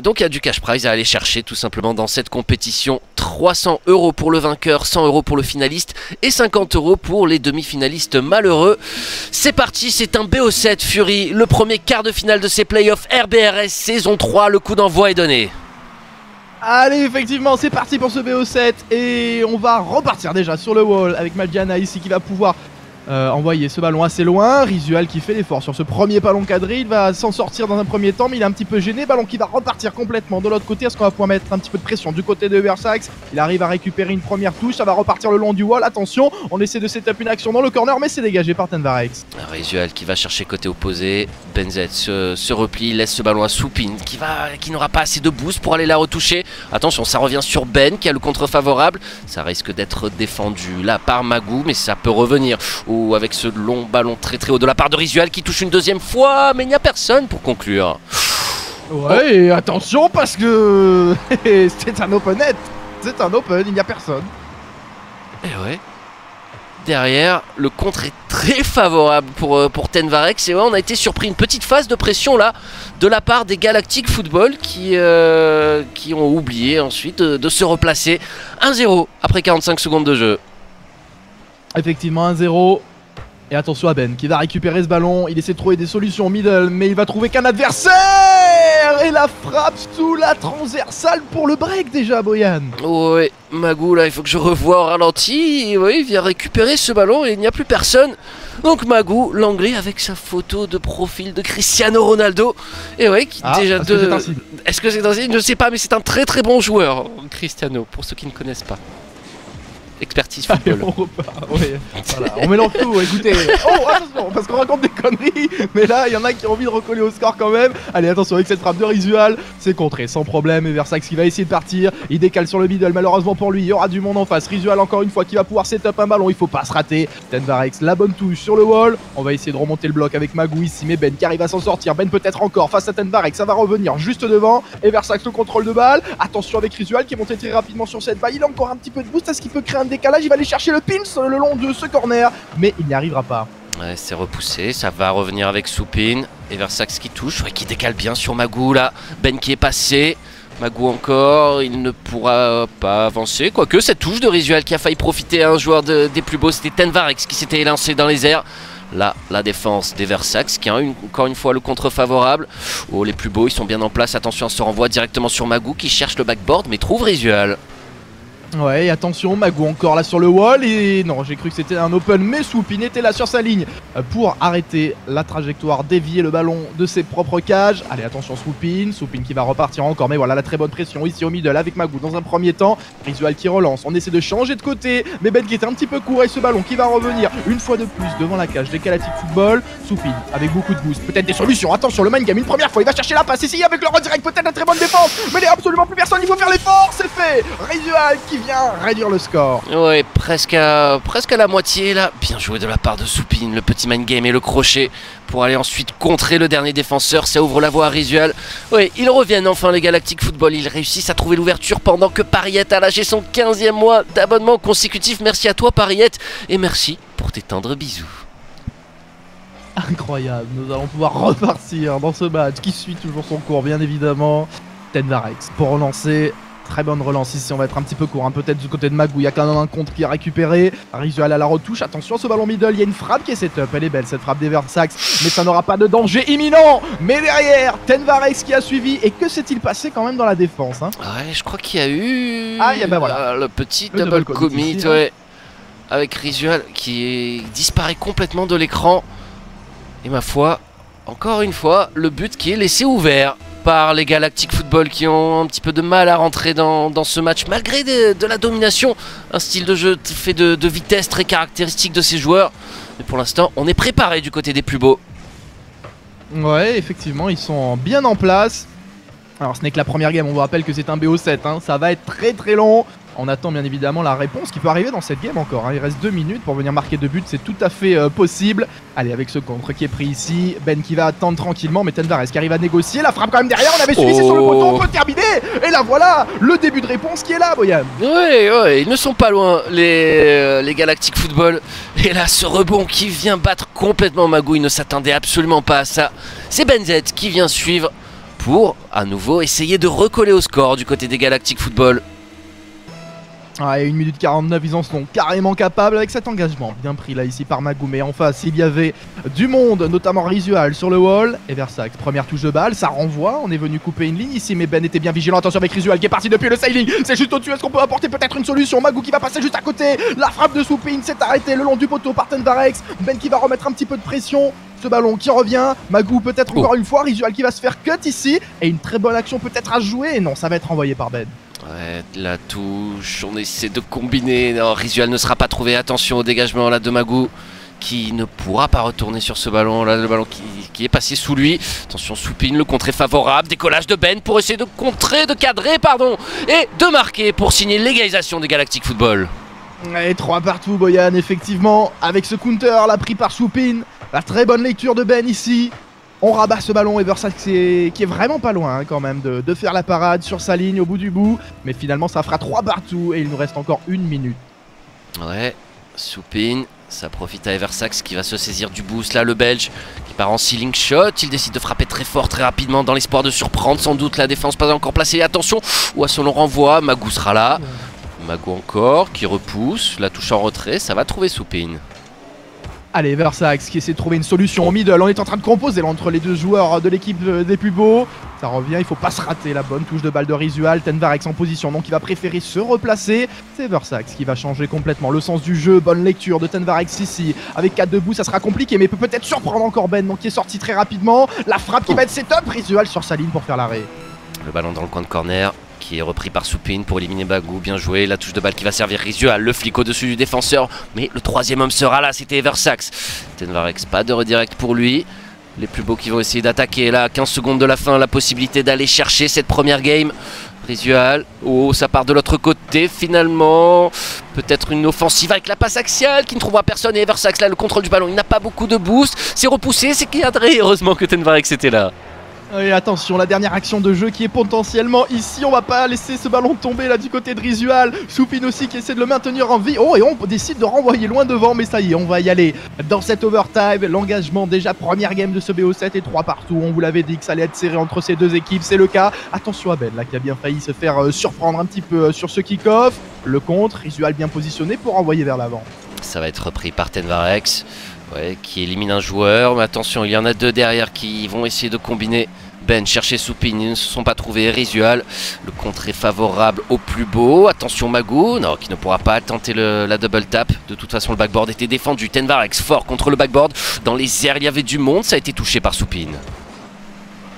Donc il y a du cash prize à aller chercher tout simplement dans cette compétition. 300 euros pour le vainqueur, 100 euros pour le finaliste et 50 euros pour les demi-finalistes malheureux. C'est parti, c'est un BO7 Fury, le premier quart de finale de ces playoffs RBRS saison 3. Le coup d'envoi est donné. Allez, effectivement, c'est parti pour ce BO7 et on va repartir déjà sur le wall avec Maldiana ici qui va pouvoir euh, envoyer ce ballon assez loin. Risual qui fait l'effort sur ce premier ballon cadré. Il va s'en sortir dans un premier temps, mais il est un petit peu gêné. Ballon qui va repartir complètement de l'autre côté. Est-ce qu'on va pouvoir mettre un petit peu de pression du côté de Versax Il arrive à récupérer une première touche. Ça va repartir le long du wall. Attention, on essaie de setup une action dans le corner, mais c'est dégagé par Tenvarex. Risual qui va chercher côté opposé. Benzet se, replie, laisse ce ballon à Soupine qui, va, qui n'aura pas assez de boost pour aller la retoucher. Attention, ça revient sur Ben qui a le contre favorable. Ça risque d'être défendu là par Magou, mais ça peut revenir avec ce long ballon très très haut de la part de Risual qui touche une deuxième fois, mais il n'y a personne pour conclure. Ouais, et attention parce que c'est un open net. C'est un open, il n'y a personne. Et eh ouais. Derrière, le contre est très favorable pour, euh, pour Tenvarex. Et ouais, on a été surpris. Une petite phase de pression là, de la part des Galactic Football qui, euh, qui ont oublié ensuite de, de se replacer. 1-0 après 45 secondes de jeu. Effectivement, 1-0. Et attention à Ben qui va récupérer ce ballon. Il essaie de trouver des solutions middle, mais il va trouver qu'un adversaire Et la frappe sous la transversale pour le break déjà, Boyan. Ouais, Magou là, il faut que je revoie au ralenti. Oui, il vient récupérer ce ballon et il n'y a plus personne. Donc Magou, l'anglais avec sa photo de profil de Cristiano Ronaldo. Et ouais, qui ah, déjà de. Est-ce que c'est un signe? Je ne sais pas, mais c'est un très très bon joueur, Cristiano, pour ceux qui ne connaissent pas expertise football. on voilà, on mélange tout, écoutez. Oh, attention, parce qu'on raconte des conneries, mais là, il y en a qui ont envie de recoller au score quand même. Allez, attention, avec cette frappe de Risual, c'est contré sans problème. Et Versax qui va essayer de partir, il décale sur le middle, malheureusement pour lui, il y aura du monde en face. Risual, encore une fois, qui va pouvoir setup un ballon, il faut pas se rater. Tenvarex, la bonne touche sur le wall. On va essayer de remonter le bloc avec Magou ici, mais Ben qui arrive à s'en sortir. Ben peut-être encore face à Tenvarex, ça va revenir juste devant. Et Versax, le contrôle de balle. Attention avec Risual qui est monté très rapidement sur cette balle. Il a encore un petit peu de boost, est-ce qu'il peut créer un décalage Il va aller chercher le pins le long de ce corner, mais il n'y arrivera pas. Ouais, c'est repoussé, ça va revenir avec Soupine. Et qui touche, qui décale bien sur Magou là. Ben qui est passé. Magou encore, il ne pourra pas avancer. Quoique cette touche de Risual qui a failli profiter à un joueur des plus beaux, c'était Tenvarex qui s'était élancé dans les airs. Là, la défense des Versax qui a encore une fois le contre favorable. Oh, les plus beaux, ils sont bien en place. Attention, on se renvoie directement sur Magou qui cherche le backboard mais trouve Risual. Ouais, attention, Magou encore là sur le wall. Et non, j'ai cru que c'était un open, mais Soupine était là sur sa ligne pour arrêter la trajectoire, dévier le ballon de ses propres cages. Allez, attention, Soupine. Soupine qui va repartir encore, mais voilà la très bonne pression ici au middle avec Magou dans un premier temps. Risual qui relance. On essaie de changer de côté, mais Ben qui est un petit peu court et ce ballon qui va revenir une fois de plus devant la cage des Football. Soupine avec beaucoup de boost, peut-être des solutions. Attention, le mind game une première fois, il va chercher la passe ici avec le redirect, peut-être la très bonne défense, mais il n'y a absolument plus personne. Il faut faire l'effort, c'est fait. Risual qui vient réduire le score. Ouais, presque à, presque à la moitié là. Bien joué de la part de Soupine, le petit mind game et le crochet pour aller ensuite contrer le dernier défenseur. Ça ouvre la voie à Risual. Ouais, ils reviennent enfin les Galactic Football. Ils réussissent à trouver l'ouverture pendant que Pariette a lâché son 15e mois d'abonnement consécutif. Merci à toi Pariette et merci pour tes tendres bisous. Incroyable, nous allons pouvoir repartir dans ce match qui suit toujours son cours bien évidemment. Tenvarex pour relancer Très bonne relance ici, on va être un petit peu court, hein. peut-être du côté de Magou, il y a quand même un contre qui est récupéré. Risual à la retouche, attention à ce ballon middle, il y a une frappe qui est setup, elle est belle cette frappe des Versax, mais ça n'aura pas de danger imminent. Mais derrière, Tenvarex qui a suivi, et que s'est-il passé quand même dans la défense hein? Ouais, je crois qu'il y a eu ah, y a, ben voilà. le petit double, commit, hein. ouais, avec Risual qui disparaît complètement de l'écran. Et ma foi, encore une fois, le but qui est laissé ouvert par les Galactic Football qui ont un petit peu de mal à rentrer dans, ce match malgré de, la domination. Un style de jeu fait de, vitesse très caractéristique de ces joueurs. Mais pour l'instant, on est préparé du côté des plus beaux. Ouais, effectivement, ils sont bien en place. Alors ce n'est que la première game, on vous rappelle que c'est un BO7, hein. ça va être très très long. On attend bien évidemment la réponse qui peut arriver dans cette game encore. Hein. Il reste deux minutes pour venir marquer deux buts, c'est tout à fait euh, possible. Allez, avec ce contre qui est pris ici, Ben qui va attendre tranquillement, mais Tenvares qui arrive à négocier. La frappe quand même derrière, on avait suivi, c'est sur le poteau, on peut terminer. Et là voilà, le début de réponse qui est là, Boyan. Oui, ils ne sont pas loin, les, euh, les Galactic Football. Et là, ce rebond qui vient battre complètement Magou, il ne s'attendait absolument pas à ça. C'est Benzet qui vient suivre pour à nouveau essayer de recoller au score du côté des Galactic Football. Ouais, 1 minute 49, ils en sont carrément capables avec cet engagement bien pris là ici par Magou. Mais en face, il y avait du monde, notamment Risual sur le wall. Et Versax, première touche de balle, ça renvoie. On est venu couper une ligne ici, mais Ben était bien vigilant. Attention avec Risual qui est parti depuis le sailing. C'est juste au-dessus. Est-ce qu'on peut apporter peut-être une solution? Magou qui va passer juste à côté. La frappe de Soupine s'est arrêtée le long du poteau par Tenvarex. Ben qui va remettre un petit peu de pression ce ballon qui revient. Magou peut-être encore une fois. Risual qui va se faire cut ici. Et une très bonne action peut-être à jouer. Non, ça va être envoyé par Ben. Ouais, la touche, on essaie de combiner. Non, Risual ne sera pas trouvé. Attention au dégagement là de Magou qui ne pourra pas retourner sur ce ballon. Là, le ballon qui, est passé sous lui. Attention, Soupine, le contre est favorable. Décollage de Ben pour essayer de contrer, de cadrer, pardon, et de marquer pour signer l'égalisation des Galactic Football. Et 3 partout, Boyan, effectivement, avec ce counter là pris par Soupine. La très bonne lecture de Ben ici. On rabat ce ballon et Versailles qui est, vraiment pas loin hein, quand même de, faire la parade sur sa ligne au bout du bout. Mais finalement ça fera 3 partout et il nous reste encore une minute. Ouais, Soupine, ça profite à Eversax qui va se saisir du boost là, le Belge qui part en ceiling shot. Il décide de frapper très fort, très rapidement dans l'espoir de surprendre sans doute la défense pas encore placée. Attention, ou à son renvoi, Magou sera là. Magou encore, qui repousse, la touche en retrait, ça va trouver Soupine. Allez, Versax qui essaie de trouver une solution au middle. On est en train de composer entre les deux joueurs de l'équipe des plus beaux. Ça revient, il faut pas se rater la bonne touche de balle de Risual. Tenvarex en position, donc il va préférer se replacer. C'est Versax qui va changer complètement le sens du jeu. Bonne lecture de Tenvarex ici. Avec 4 debout, ça sera compliqué, mais peut peut-être surprendre encore Ben, donc qui est sorti très rapidement. La frappe qui va être setup. Risual sur sa ligne pour faire l'arrêt. Le ballon dans le coin de corner qui est repris par Soupine pour éliminer Bagou. Bien joué. La touche de balle qui va servir Risual. Le flic au-dessus du défenseur. Mais le troisième homme sera là. C'était Eversax. Tenvarex, pas de redirect pour lui. Les plus beaux qui vont essayer d'attaquer. Là, 15 secondes de la fin. La possibilité d'aller chercher cette première game. Risual. Oh, ça part de l'autre côté finalement. Peut-être une offensive avec la passe axiale qui ne trouvera personne. Et Eversax, là, le contrôle du ballon. Il n'a pas beaucoup de boost. C'est repoussé. C'est cadré. Heureusement que Tenvarex était là. Et attention, la dernière action de jeu qui est potentiellement ici. On va pas laisser ce ballon tomber là du côté de Risual. Soupine aussi qui essaie de le maintenir en vie. Oh, et on décide de renvoyer loin devant, mais ça y est, on va y aller. Dans cette overtime, l'engagement déjà première game de ce BO7 et 3 partout. On vous l'avait dit que ça allait être serré entre ces deux équipes, c'est le cas. Attention à Ben là qui a bien failli se faire euh, surprendre un petit peu euh, sur ce kick-off. Le contre, Risual bien positionné pour envoyer vers l'avant. Ça va être repris par Tenvarex. Ouais, qui élimine un joueur. Mais attention, il y en a deux derrière qui vont essayer de combiner. Ben chercher Soupine, ils ne se sont pas trouvés. Risual, le contre est favorable au plus beau. Attention Magou, qui ne pourra pas tenter la double tap. De toute façon, le backboard était défendu. Tenvarex fort contre le backboard. Dans les airs, il y avait du monde. Ça a été touché par Soupine.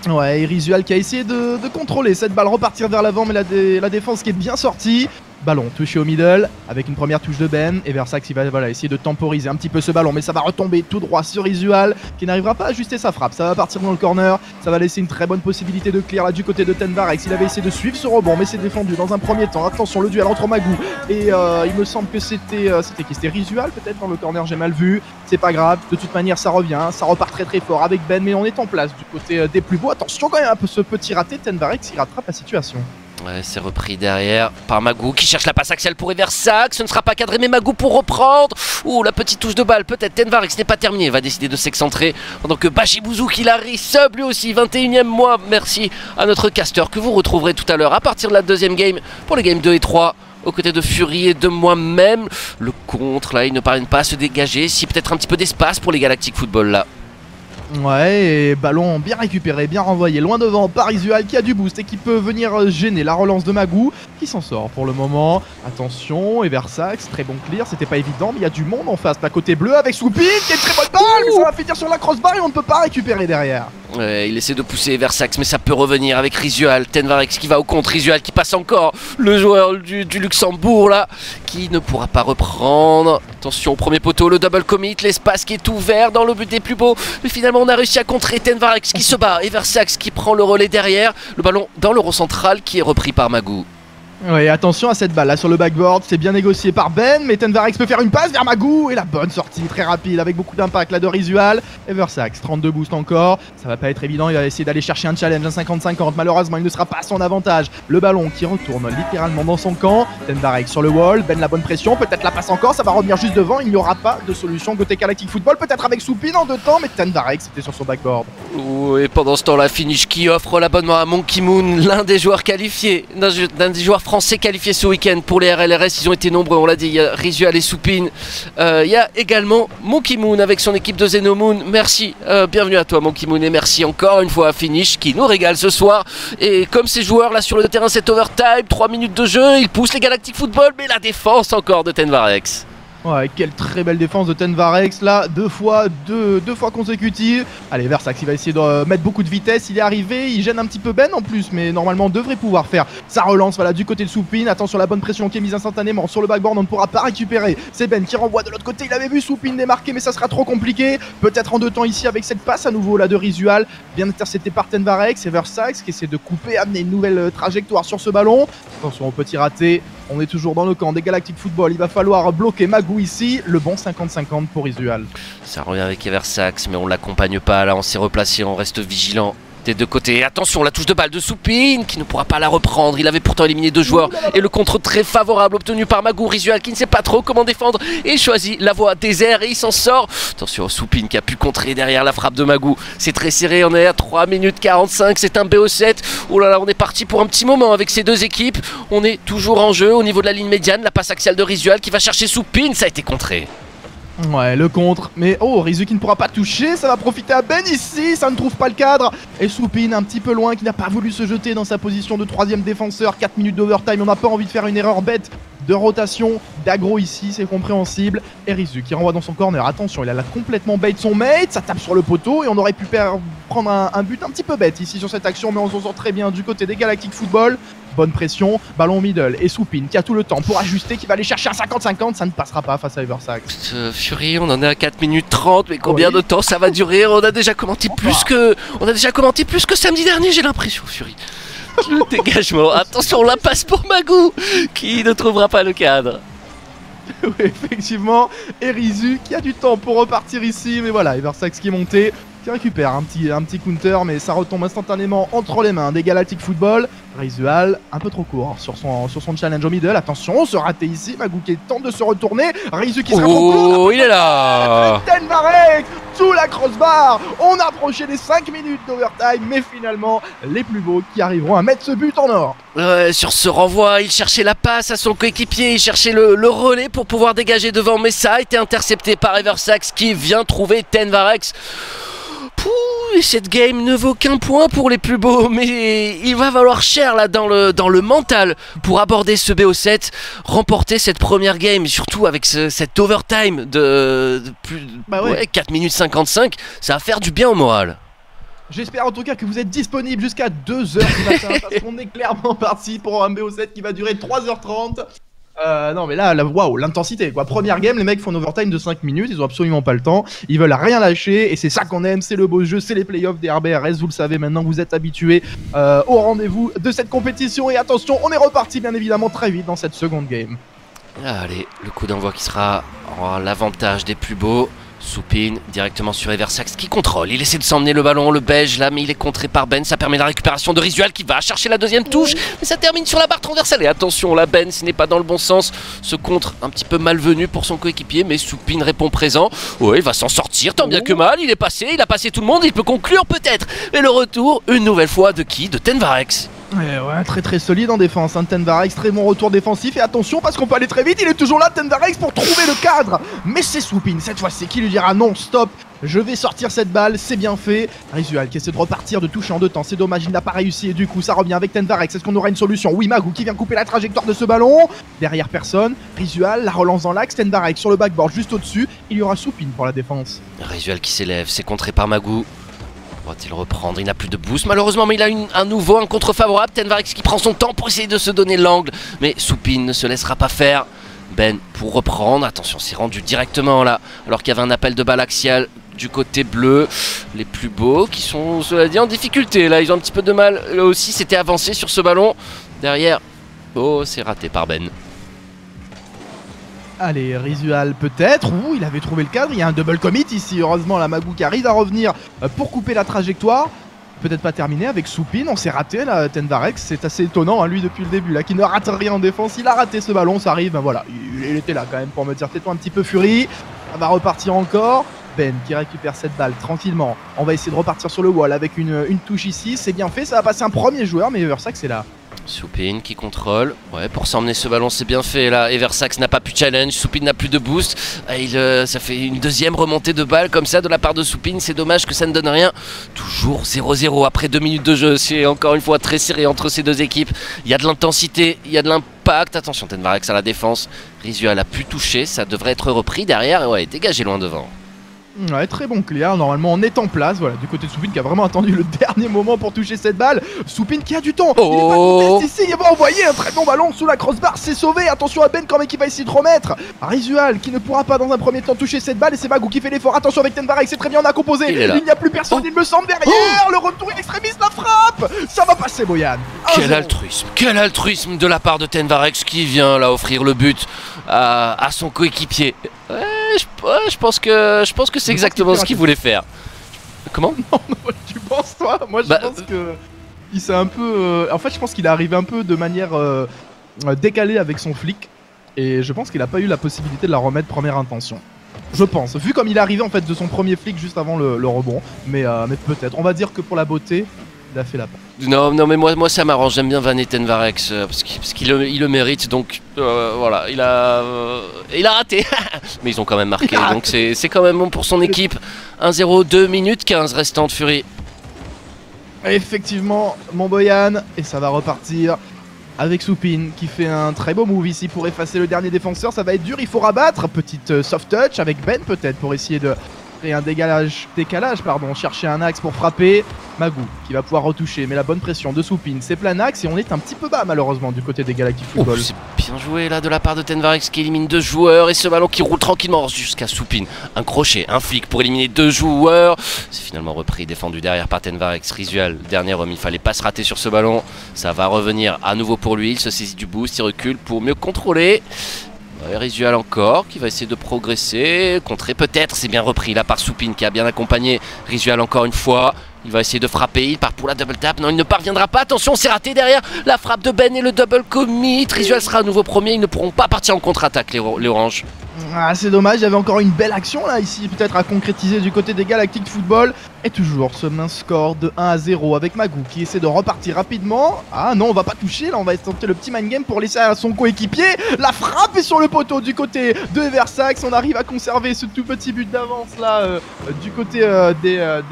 Ouais, et Risual qui a essayé de, contrôler cette balle, repartir vers l'avant, mais la défense qui est bien sortie. Ballon touché au middle avec une première touche de Ben et Versax il va voilà, essayer de temporiser un petit peu ce ballon mais ça va retomber tout droit sur Isual qui n'arrivera pas à ajuster sa frappe. Ça va partir dans le corner, ça va laisser une très bonne possibilité de clear là du côté de Tenvarex. Il avait essayé de suivre ce rebond mais c'est défendu dans un premier temps. Attention le duel entre Magou et euh, il me semble que c'était euh, c'était qui? Peut-être dans le corner j'ai mal vu. C'est pas grave, de toute manière ça revient, ça repart très très fort avec Ben mais on est en place du côté euh, des plus beaux. Attention quand même un peu ce petit raté, Tenvarex il rattrape la situation. Ouais, c'est repris derrière par Magou qui cherche la passe axiale pour Eversac. Ce ne sera pas cadré, mais Magou pour reprendre. Ouh, la petite touche de balle. Peut-être Tenvarex n'est pas terminé. Va décider de s'excentrer. Pendant que Bashibouzou qui la sub lui aussi. 21ème mois. Merci à notre caster que vous retrouverez tout à l'heure à partir de la deuxième game pour les games 2 et 3 aux côtés de Fury et de moi-même. Le contre, là, il ne parvient pas à se dégager. Si peut-être un petit peu d'espace pour les Galactic Football, là. Ouais, et ballon bien récupéré, bien renvoyé, loin devant par Isual qui a du boost et qui peut venir gêner la relance de Magou, qui s'en sort pour le moment. Attention, et Versax, très bon clear, c'était pas évident, mais il y a du monde en face. La côté bleu avec Soupine, qui est une très bonne balle, ça va finir sur la crossbar et on ne peut pas récupérer derrière. Ouais, il essaie de pousser Versax, mais ça peut revenir avec Risual. Tenvarex qui va au contre, Risual qui passe encore. Le joueur du, Luxembourg là, qui ne pourra pas reprendre. Attention premier poteau, le double commit, l'espace qui est ouvert dans le but des plus beaux. Mais finalement, on a réussi à contrer Tenvarex qui se bat et Versax qui prend le relais derrière. Le ballon dans le rond central qui est repris par Magou. Ouais, attention à cette balle là sur le backboard, c'est bien négocié par Ben, mais Tenvarex peut faire une passe vers Magou et la bonne sortie très rapide avec beaucoup d'impact là de Risual. Eversax, 32 boosts encore, ça va pas être évident, il va essayer d'aller chercher un challenge, un 50-50, malheureusement il ne sera pas à son avantage. Le ballon qui retourne littéralement dans son camp, Tenvarex sur le wall, Ben la bonne pression, peut-être la passe encore, ça va revenir juste devant, il n'y aura pas de solution côté Galactic Football, peut-être avec Soupine en deux temps, mais Tenvarex était sur son backboard. Et pendant ce temps, la finish qui offre l'abonnement à Monkey Moon, l'un des joueurs qualifiés, l'un des joueurs français qualifiés ce week-end pour les RLRS. Ils ont été nombreux, on l'a dit. Il y a Risual et Soupine. Euh, il y a également Monkey Moon avec son équipe de Xenomoon. Merci, euh, bienvenue à toi Monkey Moon et merci encore une fois à Finish qui nous régale ce soir. Et comme ces joueurs là sur le terrain, c'est overtime, 3 minutes de jeu, ils poussent les Galactic Football, mais la défense encore de Tenvarex. Ouais, quelle très belle défense de Tenvarex là, deux fois, deux, deux fois consécutives. Allez, Versax, il va essayer de euh, mettre beaucoup de vitesse. Il est arrivé, il gêne un petit peu Ben en plus, mais normalement on devrait pouvoir faire sa relance. Voilà, du côté de Soupine. Attention, la bonne pression qui est mise instantanément sur le backboard, on ne pourra pas récupérer. C'est Ben qui renvoie de l'autre côté. Il avait vu Soupine démarquer, mais ça sera trop compliqué. Peut-être en deux temps ici avec cette passe à nouveau là de Risual, bien intercepté par Tenvarex et Versax qui essaie de couper, amener une nouvelle euh, trajectoire sur ce ballon. Attention au petit raté. On est toujours dans le camp des Galactic Football. Il va falloir bloquer Magou ici. Le bon 50-50 pour Isual. Ça revient avec Eversax, mais on l'accompagne pas. Là, on s'est replacé. On reste vigilant Attention, la touche de balle de Soupine qui ne pourra pas la reprendre. Il avait pourtant éliminé deux joueurs. Et le contre très favorable obtenu par Magou Risual qui ne sait pas trop comment défendre et choisit la voie désert et il s'en sort. Attention, Soupine qui a pu contrer derrière la frappe de Magou. C'est très serré, on est à 3 minutes 45. C'est un BO7. Oh là là, on est parti pour un petit moment avec ces deux équipes. On est toujours en jeu au niveau de la ligne médiane. La passe axiale de Risual qui va chercher Soupine. Ça a été contré. Ouais, le contre. Mais oh, Rizu qui ne pourra pas toucher. Ça va profiter à Ben ici. Ça ne trouve pas le cadre. Et Soupine un petit peu loin qui n'a pas voulu se jeter dans sa position de troisième défenseur. 4 minutes d'overtime. On n'a pas envie de faire une erreur bête de rotation d'agro ici. C'est compréhensible. Et Rizu qui renvoie dans son corner. Attention, il a complètement bait son mate. Ça tape sur le poteau. Et on aurait pu prendre un, un but un petit peu bête ici sur cette action. Mais on s'en sort très bien du côté des Galactic Football. Bonne pression, ballon middle et Soupine qui a tout le temps pour ajuster, qui va aller chercher un 50-50, ça ne passera pas face à Eversax. Euh, Fury, on en est à 4 minutes 30, mais combien de temps ça va durer? On a déjà commenté plus que on a déjà commenté plus que samedi dernier, j'ai l'impression, Fury. Le dégagement, attention, la passe pour Magou qui ne trouvera pas le cadre. oui, effectivement, Erizu qui a du temps pour repartir ici, mais voilà, Eversax qui est monté, qui récupère un petit, un petit counter, mais ça retombe instantanément entre les mains des Galactic Football. Risual, un peu trop court sur son, sur son challenge au middle. Attention, se raté ici. Magou qui tente de se retourner. Rizu qui sera Oh, il est là Tenvarek sous la crossbar. On approchait les 5 minutes d'overtime, mais finalement, les plus beaux qui arriveront à mettre ce but en or. Ouais, sur ce renvoi, il cherchait la passe à son coéquipier, il cherchait le, le, relais pour pouvoir dégager devant, mais ça a été intercepté par Eversax qui vient trouver Tenvarex. Pouh, et cette game ne vaut qu'un point pour les plus beaux, mais il va valoir cher là dans le, dans le mental pour aborder ce BO7, remporter cette première game, surtout avec ce, cet overtime de, de plus bah ouais. ouais, 4 minutes 55, ça va faire du bien au moral. J'espère en tout cas que vous êtes disponible jusqu'à 2h du matin parce qu'on est clairement parti pour un BO7 qui va durer 3h30. Euh, non mais là, waouh, l'intensité quoi. Première game, les mecs font un overtime de 5 minutes, ils ont absolument pas le temps, ils veulent rien lâcher et c'est ça qu'on aime, c'est le beau jeu, c'est les playoffs des RBRS, vous le savez maintenant, vous êtes habitués euh, au rendez-vous de cette compétition et attention, on est reparti bien évidemment très vite dans cette seconde game. Allez, le coup d'envoi qui sera l'avantage des plus beaux. Soupine directement sur Eversax qui contrôle. Il essaie de s'emmener le ballon, le beige là, mais il est contré par Ben. Ça permet la récupération de Risual qui va chercher la deuxième touche. Mais ça termine sur la barre transversale. Et attention, la Ben, ce n'est pas dans le bon sens. Ce contre un petit peu malvenu pour son coéquipier, mais Soupine répond présent. Ouais, il va s'en sortir tant bien que mal. Il est passé, il a passé tout le monde. Il peut conclure peut-être. Mais le retour, une nouvelle fois, de qui? De Tenvarex. Ouais, très très solide en défense. Hein. Tenvarex, très bon retour défensif. Et attention, parce qu'on peut aller très vite, il est toujours là, Tenvarex, pour trouver le cadre. Mais c'est Soupine, cette fois-ci, qui lui dira non, stop. Je vais sortir cette balle, c'est bien fait. Risual qui essaie de repartir, de toucher en deux temps. C'est dommage, il n'a pas réussi. Et du coup, ça revient avec Tenvarex. Est-ce qu'on aura une solution? Oui, Magou qui vient couper la trajectoire de ce ballon. Derrière personne. Risual, la relance dans l'axe. Tenvarex sur le backboard, juste au-dessus. Il y aura Soupine pour la défense. Risual qui s'élève, c'est contré par Magou. Va-t-il reprendre Il n'a plus de boost malheureusement, mais il a un nouveau, un contre favorable. Tenvarex qui prend son temps pour essayer de se donner l'angle. Mais Soupine ne se laissera pas faire. Ben pour reprendre. Attention, c'est rendu directement là. Alors qu'il y avait un appel de balle axial du côté bleu. Les plus beaux qui sont, cela dit, en difficulté. Là, ils ont un petit peu de mal. Là aussi, c'était avancé sur ce ballon. Derrière, Oh, c'est raté par Ben. Allez, Risual peut-être. Ouh, il avait trouvé le cadre. Il y a un double commit ici. Heureusement, la Magou qui arrive à revenir euh, pour couper la trajectoire. Peut-être pas terminé avec Soupine. On s'est raté là, Tenvarex. C'est assez étonnant, hein, lui, depuis le début, là, qui ne rate rien en défense. Il a raté ce ballon. Ça arrive. Ben voilà, il, était là quand même pour me dire tais-toi un petit peu Fury. Ça va repartir encore. Ben qui récupère cette balle tranquillement. On va essayer de repartir sur le wall avec une, touche ici. C'est bien fait. Ça va passer un premier joueur, mais Eversack, c'est là. Soupine qui contrôle. Ouais, pour s'emmener ce ballon, c'est bien fait là. Eversax n'a pas pu challenge. Soupine n'a plus de boost. Euh, ça fait une deuxième remontée de balle comme ça de la part de Soupine. C'est dommage que ça ne donne rien. Toujours 0-0 après deux minutes de jeu. C'est encore une fois très serré entre ces deux équipes. Il y a de l'intensité, il y a de l'impact. Attention, Tenvarex à la défense. Risual a pu toucher. Ça devrait être repris derrière. Ouais, dégagé loin devant. Ouais, très bon clear. Normalement, on est en place. Voilà, du côté de Soupine qui a vraiment attendu le dernier moment pour toucher cette balle. Soupine qui a du temps. Oh. Il est pas contesté ici. Il va envoyer un très bon ballon sous la crossbar. C'est sauvé. Attention à Ben quand même qui va essayer de remettre. Risual qui ne pourra pas dans un premier temps toucher cette balle. Et c'est Magou qui fait l'effort. Attention avec Tenvarek. C'est très bien. On a composé. Il n'y a plus personne. Oh. Il me semble derrière. Le retour in extremis. La frappe. Ça va passer, Boyan. Quel 1-0. altruisme, quel altruisme de la part de Tenvarex qui vient là offrir le but à, à son coéquipier. Ouais, je, ouais, je pense que je pense que c'est exactement ce qu'il voulait faire. Comment? Tu penses toi? Moi je Bah, pense que il s'est un peu. euh, En fait, je pense qu'il est arrivé un peu de manière euh, euh, décalée avec son flic, et je pense qu'il a pas eu la possibilité de la remettre première intention. Je pense, vu comme il est arrivé en fait de son premier flic juste avant le, le rebond, mais, euh, mais peut-être. On va dire que pour la beauté, il a fait la part. Non, non, mais moi, moi ça m'arrange. J'aime bien vanner Tenvarex euh, parce qu'il le, il le mérite. Donc euh, voilà, il a, euh, il a raté. mais ils ont quand même marqué. Il a raté. donc c'est c'est quand même bon pour son équipe. 1-0, 2 minutes 15 restantes. Fury. Effectivement, mon Boyan, et ça va repartir avec Soupine qui fait un très beau move ici pour effacer le dernier défenseur. Ça va être dur, il faut rabattre. Petite soft touch avec Ben peut-être pour essayer de créer un décalage, décalage pardon, chercher un axe pour frapper. Magou qui va pouvoir retoucher, mais la bonne pression de Soupine, c'est plein axe et on est un petit peu bas malheureusement du côté des Galactic Oh, Football. c'est bien joué là de la part de Tenvarex qui élimine deux joueurs et ce ballon qui roule tranquillement jusqu'à Soupine. Un crochet, un flic pour éliminer deux joueurs. C'est finalement repris, défendu derrière par Tenvarex. Risual, dernier homme, il fallait pas se rater sur ce ballon. Ça va revenir à nouveau pour lui. Il se saisit du boost, il recule pour mieux contrôler. Risual encore qui va essayer de progresser. Contrer peut-être, c'est bien repris là par Soupine qui a bien accompagné Risual encore une fois. Il va essayer de frapper, il part pour la double tap. Non, il ne parviendra pas. Attention, c'est raté derrière la frappe de Ben et le double commit. Risual sera à nouveau premier. Ils ne pourront pas partir en contre-attaque, les Oranges. Ah, c'est dommage, il y avait encore une belle action là ici, peut-être à concrétiser du côté des Galactic Football. Et toujours ce mince score de 1 à 0 avec Magou qui essaie de repartir rapidement. Ah non, on va pas toucher, là on va tenter le petit mind game pour laisser à son coéquipier. La frappe est sur le poteau du côté de Versax. On arrive à conserver ce tout petit but d'avance là euh, du côté euh, des, euh.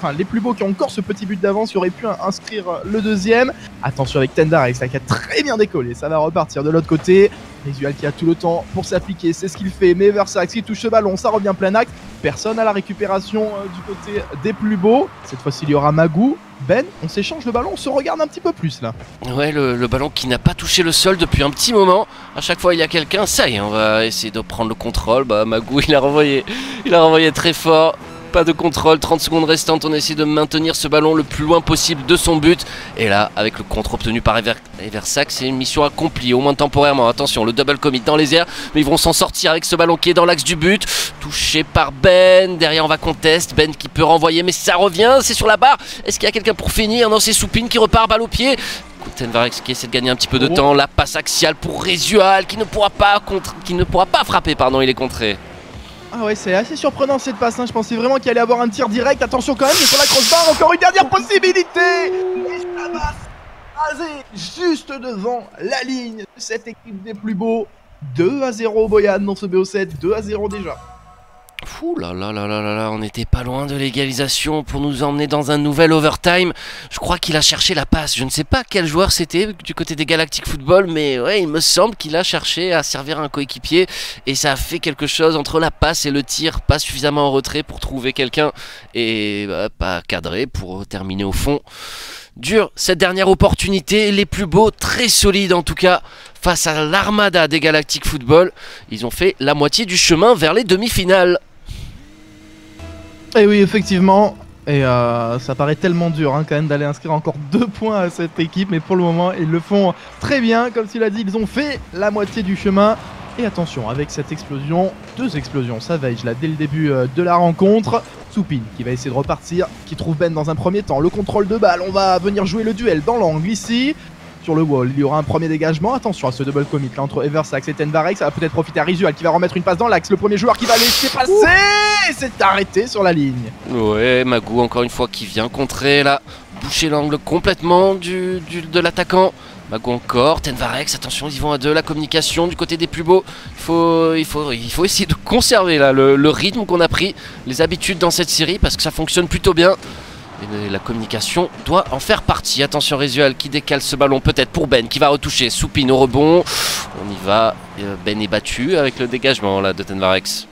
Enfin, les plus beaux qui ont encore ce petit but d'avance, il aurait pu in- inscrire le deuxième. Attention avec Tendarex là qui a très bien décollé, ça va repartir de l'autre côté. Risual qui a tout le temps pour s'appliquer, c'est ce qu'il fait. Mais Versax qui touche ce ballon, ça revient plein axe. Personne à la récupération euh, du côté des plus beaux. Cette fois-ci, il y aura Magou. Ben, on s'échange le ballon, on se regarde un petit peu plus là. Ouais, le, le ballon qui n'a pas touché le sol depuis un petit moment. À chaque fois, il y a quelqu'un. Ça y est, on va essayer de prendre le contrôle. Bah, Magou, il a renvoyé. Il a renvoyé très fort. Pas de contrôle, 30 secondes restantes, on essaie de maintenir ce ballon le plus loin possible de son but. Et là, avec le contre obtenu par Ever Eversack, c'est une mission accomplie, au moins temporairement. Attention, le double commit dans les airs, mais ils vont s'en sortir avec ce ballon qui est dans l'axe du but. Touché par Ben, derrière on va conteste, Ben qui peut renvoyer, mais ça revient, c'est sur la barre. Est-ce qu'il y a quelqu'un pour finir Non, c'est Soupine qui repart, balle au pied. Tenvarex qui essaie de gagner un petit peu de Oh. temps, la passe axiale pour Résual qui ne pourra pas contre... qui ne pourra pas frapper, pardon, il est contré. Ah ouais, c'est assez surprenant cette passe. hein. Je pensais vraiment qu'il allait avoir un tir direct. Attention quand même, est sur la crossbar. Encore une dernière possibilité. Et ça juste devant la ligne de cette équipe des plus beaux. 2 à 0 Boyan dans ce BO7. 2 à 0 déjà. Fou là là là là là là, on n'était pas loin de l'égalisation pour nous emmener dans un nouvel overtime. Je crois qu'il a cherché la passe. Je ne sais pas quel joueur c'était du côté des Galactic Football, mais ouais, il me semble qu'il a cherché à servir un coéquipier et ça a fait quelque chose entre la passe et le tir, pas suffisamment en retrait pour trouver quelqu'un et bah, pas cadré pour terminer au fond. Dur cette dernière opportunité, les plus beaux, très solides en tout cas, face à l'armada des Galactic Football. Ils ont fait la moitié du chemin vers les demi-finales. Et oui, effectivement, Et euh, ça paraît tellement dur hein, quand même d'aller inscrire encore deux points à cette équipe, mais pour le moment ils le font très bien. Comme s'il a dit, ils ont fait la moitié du chemin. Et attention, avec cette explosion, deux explosions Savage là dès le début euh, de la rencontre. Soupine qui va essayer de repartir, qui trouve Ben dans un premier temps. Le contrôle de balle, on va venir jouer le duel dans l'angle ici. Sur le wall, il y aura un premier dégagement. Attention à ce double commit là entre Eversax et Tenvarek. Ça va peut-être profiter à Risual qui va remettre une passe dans l'axe. Le premier joueur qui va laisser passer. C'est arrêté sur la ligne. Ouais, Magou encore une fois qui vient contrer là. Boucher l'angle complètement du, du- de l'attaquant. Magou encore, Tenvarex, attention, ils vont à deux, la communication du côté des plus beaux. Il faut, il faut, il faut essayer de conserver là, le, le rythme qu'on a pris, les habitudes dans cette série parce que ça fonctionne plutôt bien. Et la communication doit en faire partie. Attention Résual qui décale ce ballon peut-être pour Ben qui va retoucher. Soupine au rebond. On y va. Euh, Ben est battu avec le dégagement là de Tenvarex.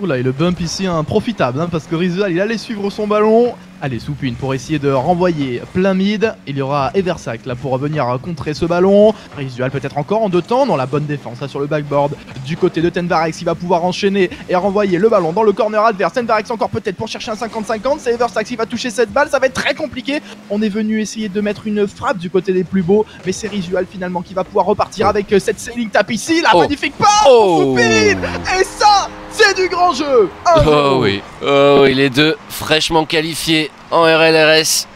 Oula, et le bump ici, hein, profitable, hein, parce que Risual, il allait suivre son ballon. Allez, Soupine pour essayer de renvoyer plein mid. Il y aura Eversack là pour revenir euh, contrer ce ballon. Risual peut-être encore en deux temps, dans la bonne défense là sur le backboard du côté de Tenvarex. Il va pouvoir enchaîner et renvoyer le ballon dans le corner adverse. Tenvarex encore peut-être pour chercher un 50-50. C'est Eversack qui va toucher cette balle. Ça va être très compliqué. On est venu essayer de mettre une frappe du côté des plus beaux, mais c'est Risual finalement qui va pouvoir repartir avec euh, cette sailing tap ici. La Oh. magnifique passe Oh Soupine Et ça, c'est du grand jeu 1-0. Oh oui, oh oui, les deux fraîchement qualifiés en RLRS.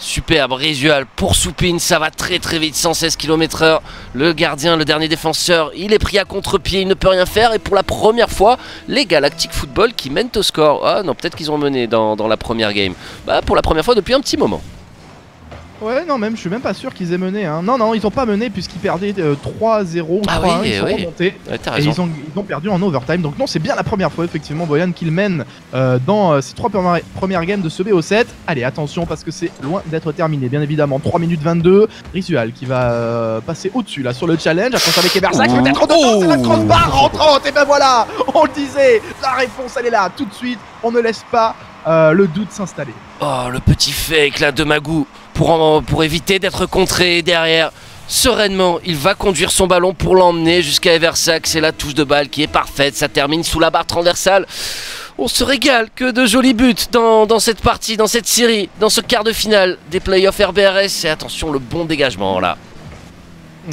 Superbe, Risual pour Soupine, ça va très très vite, 116 km/h. Le gardien, le dernier défenseur, il est pris à contre-pied, il ne peut rien faire. Et pour la première fois, les Galactic Football qui mènent au score. Ah non, peut-être qu'ils ont mené dans, dans la première game. Bah, pour la première fois depuis un petit moment. Ouais, non, même, je suis même pas sûr qu'ils aient mené. Hein. Non, non, ils ont pas mené puisqu'ils perdaient euh, 3-0 ou 3-1. Ah oui, ils sont oui. remontés. Ouais, t'as Et ils ont, ils ont perdu en overtime. Donc, non, c'est bien la première fois, effectivement, Boyan, qu'ils mènent euh, dans euh, ces trois premières, premières games de ce BO7. Allez, attention, parce que c'est loin d'être terminé, bien évidemment. 3 minutes 22. Ritual qui va euh, passer au-dessus, là, sur le challenge. Attention avec Eversack, Ouh. peut-être en dedans, c'est la Oh. crossbar rentrante. Et ben voilà, on le disait, la réponse, elle est là, tout de suite. On ne laisse pas euh, le doute s'installer. Oh, le petit fake là de Magou pour, éviter d'être contré derrière. Sereinement, il va conduire son ballon pour l'emmener jusqu'à Eversack. C'est la touche de balle qui est parfaite. Ça termine sous la barre transversale. On se régale que de jolis buts dans, cette partie, dans cette série, dans ce quart de finale des playoffs RBRS. Et attention, le bon dégagement là.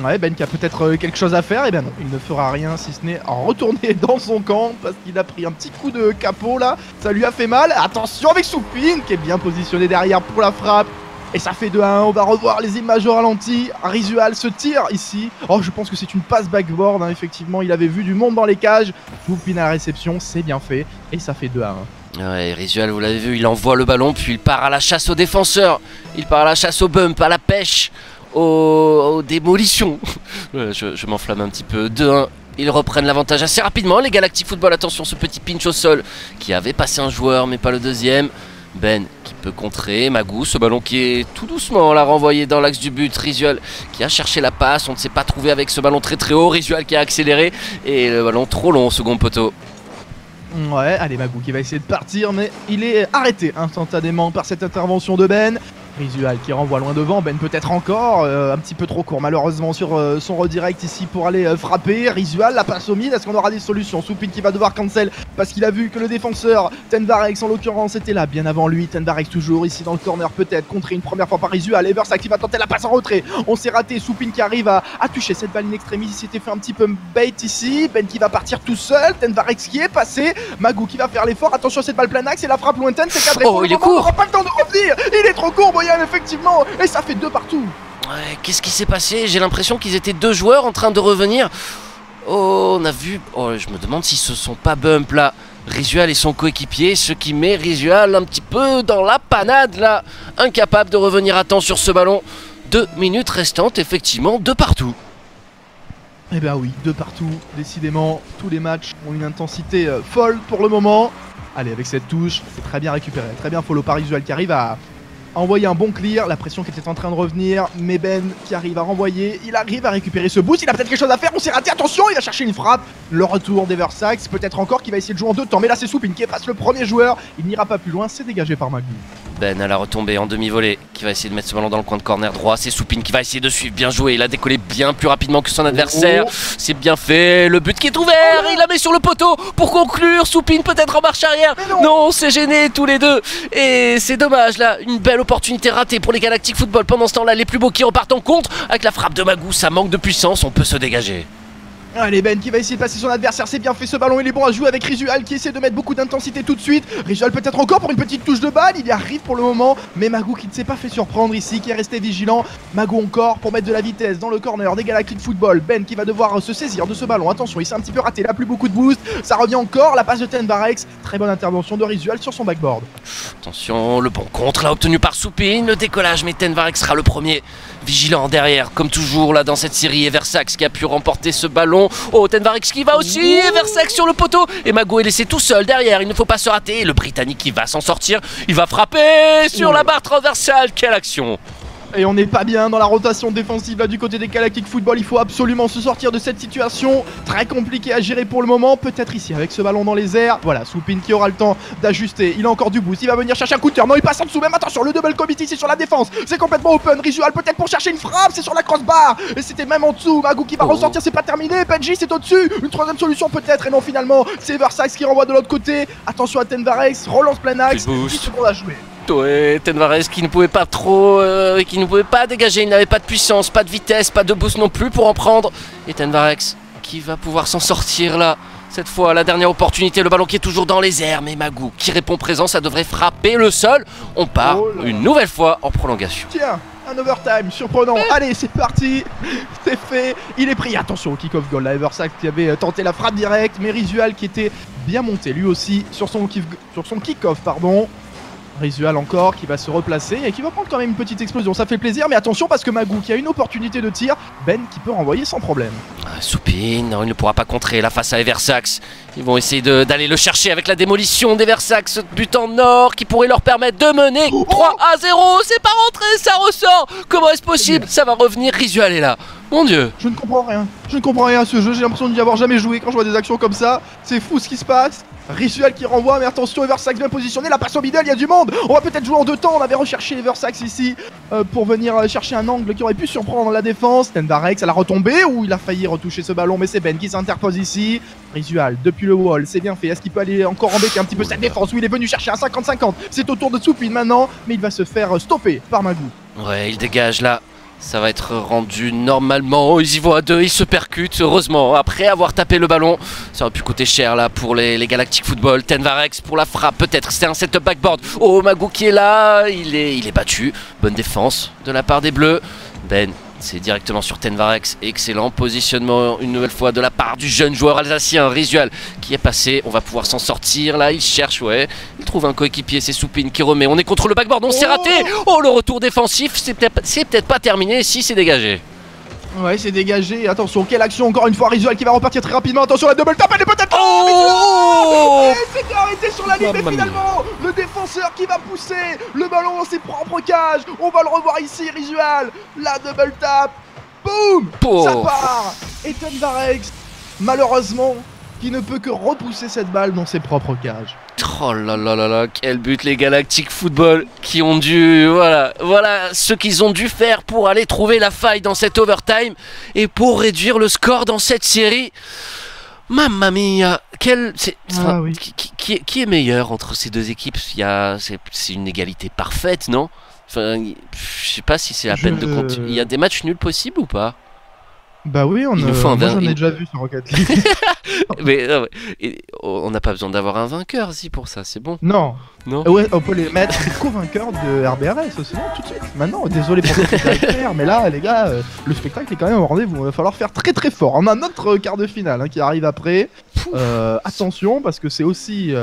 Ouais, Ben qui a peut-être euh, quelque chose à faire, et ben non, il ne fera rien si ce n'est retourner dans son camp parce qu'il a pris un petit coup de capot là, ça lui a fait mal. Attention avec Soupine qui est bien positionné derrière pour la frappe. Et ça fait 2 à 1, on va revoir les images au ralenti. Risual se tire ici. Oh, je pense que c'est une passe backboard, hein, effectivement. Il avait vu du monde dans les cages. Soupine à la réception, c'est bien fait. Et ça fait 2 à 1. Ouais, Risual, vous l'avez vu, il envoie le ballon, puis il part à la chasse aux défenseurs. Il part à la chasse au bump, à la pêche, aux, démolitions. Je je m'enflamme un petit peu. 2-1. Ils reprennent l'avantage assez rapidement. Les Galactic Football, attention, ce petit pinch au sol qui avait passé un joueur, mais pas le deuxième. Ben qui peut contrer. Magou, ce ballon qui est tout doucement l'a renvoyé dans l'axe du but. Risual qui a cherché la passe. On ne s'est pas trouvé avec ce ballon très très haut. Risual qui a accéléré. Et le ballon trop long au second poteau. Ouais, allez Magou qui va essayer de partir, mais il est arrêté instantanément par cette intervention de Ben. Risual qui renvoie loin devant, Ben peut-être encore, euh, un petit peu trop court malheureusement sur euh, son redirect ici pour aller euh, frapper. Risual, la passe au mid, est-ce qu'on aura des solutions? Soupine qui va devoir cancel parce qu'il a vu que le défenseur, Tenvarex en l'occurrence, était là bien avant lui. Tenvarex toujours ici dans le corner peut-être, contré une première fois par Risual. Eversack qui va tenter la passe en retrait. On s'est raté, Soupine qui arrive à, à toucher cette balle in extremis, il s'était fait un petit peu bait ici. Ben qui va partir tout seul, Tenvarex qui est passé, Magou qui va faire l'effort, attention à cette balle plein axe et la frappe lointaine, c'est cadré. Oh, il est court. On pas le temps de revenir, il est trop court Effectivement, et ça fait deux partout. Ouais, qu'est-ce qui s'est passé? J'ai l'impression qu'ils étaient deux joueurs en train de revenir. Oh, on a vu. Oh, je me demande si ce sont pas Bump là. Risual et son coéquipier, ce qui met Risual un petit peu dans la panade là. Incapable de revenir à temps sur ce ballon. Deux minutes restantes, effectivement, deux partout. Eh ben oui, deux partout, décidément, tous les matchs ont une intensité euh, folle pour le moment. Allez, avec cette touche, c'est très bien récupéré, très bien follow par Risual qui arrive à à envoyer un bon clear, la pression qui était en train de revenir, mais Ben qui arrive à renvoyer, il arrive à récupérer ce boost, il a peut-être quelque chose à faire, on s'est raté, attention, il va chercher une frappe, le retour d'Eversax, peut-être encore qu'il va essayer de jouer en deux temps, mais là c'est Soupine qui efface le premier joueur, il n'ira pas plus loin, c'est dégagé par Magou. Ben à la retombée en demi-volée qui va essayer de mettre ce ballon dans le coin de corner droit. C'est Soupine qui va essayer de suivre. Bien joué. Il a décollé bien plus rapidement que son adversaire. Oh. C'est bien fait. Le but qui est ouvert. il la met sur le poteau pour conclure. Soupine peut-être en marche arrière. non, c'est gêné tous les deux. Et c'est dommage là. Une belle opportunité ratée pour les Galactic Football. Pendant ce temps-là, les plus beaux qui repartent en contre. Avec la frappe de Magou, ça manque de puissance. On peut se dégager. Allez Ben qui va essayer de passer son adversaire, c'est bien fait ce ballon, il est bon à jouer avec Risual qui essaie de mettre beaucoup d'intensité tout de suite. Risual peut-être encore pour une petite touche de balle, il y arrive pour le moment, mais Magou qui ne s'est pas fait surprendre ici, qui est resté vigilant. Magou encore pour mettre de la vitesse dans le corner des Galactic Football. Ben qui va devoir se saisir de ce ballon, attention il s'est un petit peu raté, il a plus beaucoup de boost, ça revient encore, la passe de Tenvarex, très bonne intervention de Risual sur son backboard. Attention, le bon contre là obtenu par Soupine, le décollage, mais Tenvarex sera le premier. Vigilant derrière, comme toujours là dans cette série, et Versax qui a pu remporter ce ballon. Oh, Tenvarex qui va aussi, et Versax sur le poteau, et Mago est laissé tout seul derrière, il ne faut pas se rater. Le Britannique qui va s'en sortir, il va frapper sur la barre transversale, quelle action Et on n'est pas bien dans la rotation défensive là du côté des Galactic Football. Il faut absolument se sortir de cette situation. Très compliqué à gérer pour le moment. Peut-être ici avec ce ballon dans les airs. Voilà, Soupine qui aura le temps d'ajuster. Il a encore du boost. Il va venir chercher un coup de cœur. Non, il passe en dessous. Même attention, le double commit ici sur la défense. C'est complètement open. Risual peut-être pour chercher une frappe. C'est sur la crossbar. Et c'était même en dessous. Magou qui va Oh. ressortir. C'est pas terminé. Benji c'est au-dessus. Une troisième solution peut-être. Et non, finalement, c'est Versailles qui renvoie de l'autre côté. Attention à Tenvarex. Relance plein axe. Plus de boost. 10 secondes à jouer. Ouais, Tenvares qui ne pouvait pas trop, euh, qui ne pouvait pas dégager, il n'avait pas de puissance, pas de vitesse, pas de boost non plus pour en prendre. Et Tenvarex qui va pouvoir s'en sortir là. Cette fois, la dernière opportunité, le ballon qui est toujours dans les airs, mais Magou qui répond présent, ça devrait frapper le sol. On part Oh une nouvelle fois en prolongation. Tiens, un overtime surprenant. Allez, c'est parti. C'est fait. Il est pris. Attention au kick-off goal. Là, Eversack qui avait euh, tenté la frappe directe, mais Risual qui était bien monté lui aussi sur son kick- sur son kick-off, pardon. Risual encore qui va se replacer et qui va prendre quand même une petite explosion. Ça fait plaisir, mais attention parce que Magou qui a une opportunité de tir, Ben qui peut renvoyer sans problème. Ah, Soupine, il ne pourra pas contrer là face à Eversax. Ils vont essayer d'aller le chercher avec la démolition d'Eversax, but en or qui pourrait leur permettre de mener 3 à 0. C'est pas rentré, ça ressort. Comment est-ce possible? Ça va revenir, Risual est là. Mon dieu. Je ne comprends rien. Je ne comprends rien à ce jeu. J'ai l'impression d'y avoir jamais joué quand je vois des actions comme ça. C'est fou ce qui se passe. Ritual qui renvoie, mais attention, Eversax bien positionné. La passe au middle, il y a du monde. On va peut-être jouer en deux temps. On avait recherché Eversax ici euh, pour venir euh, chercher un angle qui aurait pu surprendre la défense. Tendarex à la retombée où il a failli retoucher ce ballon, mais c'est Ben qui s'interpose ici. Ritual depuis le wall, c'est bien fait. Est-ce qu'il peut aller encore embêter un petit peu cette défense où il est venu chercher un 50-50 C'est au tour de Soupine maintenant, mais il va se faire stopper par Magou. Ouais, il dégage là. Ça va être rendu normalement. Ils y vont à deux, ils se percutent. Heureusement, après avoir tapé le ballon, ça aurait pu coûter cher là pour les, les Galactic Football. Tenvarex pour la frappe, peut-être. C'est un setup backboard. Oh, Magou qui est là. Il est, il est battu. Bonne défense de la part des Bleus. Ben, c'est directement sur Tenvarex. Excellent positionnement une nouvelle fois de la part du jeune joueur alsacien Risual qui est passé. On va pouvoir s'en sortir là. Il cherche, ouais. Il trouve un coéquipier, c'est Soupine qui remet. On est contre le backboard, on s'est Oh raté. Oh, le retour défensif, c'est peut-être pas terminé. Si, c'est dégagé. Ouais, c'est dégagé. Attention, quelle action encore une fois. Risual qui va repartir très rapidement. Attention, la double tape, elle est peut-être. Oh, mais Oh C'était arrêté sur la ligne, mais finalement, le défenseur qui va pousser le ballon dans ses propres cages. On va le revoir ici, Risual. La double tap. Boum Oh. Ça part. Et Tenvarex, malheureusement, qui ne peut que repousser cette balle dans ses propres cages. Oh là là là là, quel but les Galactic Football qui ont dû, voilà, voilà ce qu'ils ont dû faire pour aller trouver la faille dans cet overtime et pour réduire le score dans cette série. Mamma mia, quel, Ah enfin, oui. qui, qui- qui est, qui est meilleur entre ces deux équipes? Il y a, c'est, une égalité parfaite, non? Enfin, je sais pas si c'est la Je- peine de compter. Il y a des matchs nuls possibles ou pas? Bah oui, on, euh, moi j'en ai déjà vu sur Rocket League. Mais non, mais- on n'a pas besoin d'avoir un vainqueur, si pour ça, c'est bon, non, non ouais, on peut les mettre co-vainqueurs de RBRS aussi, non, tout de suite. Maintenant, désolé pour le spectacle, mais là, les gars, euh, le spectacle est quand même au rendez-vous. Il va falloir faire très très fort. On a notre euh, quart de finale hein, qui arrive après. Euh, attention, parce que c'est aussi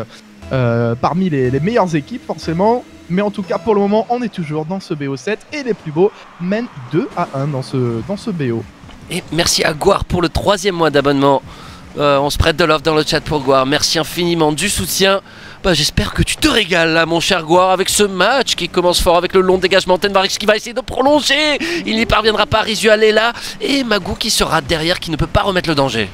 parmi les, les meilleures équipes, forcément. Mais en tout cas, pour le moment, on est toujours dans ce BO7 et les plus beaux mènent 2 à 1 dans ce, dans ce BO. Et merci à Guar pour le troisième mois d'abonnement. Euh, on se prête de l'offre dans le chat pour Guar. Merci infiniment du soutien. Bah, J'espère que tu te régales là, mon cher Guar, avec ce match qui commence fort avec le long dégagement. Tenvarix qui va essayer de prolonger. Il n'y parviendra pas. Risual est là. Et Magou qui sera derrière, qui ne peut pas remettre le danger.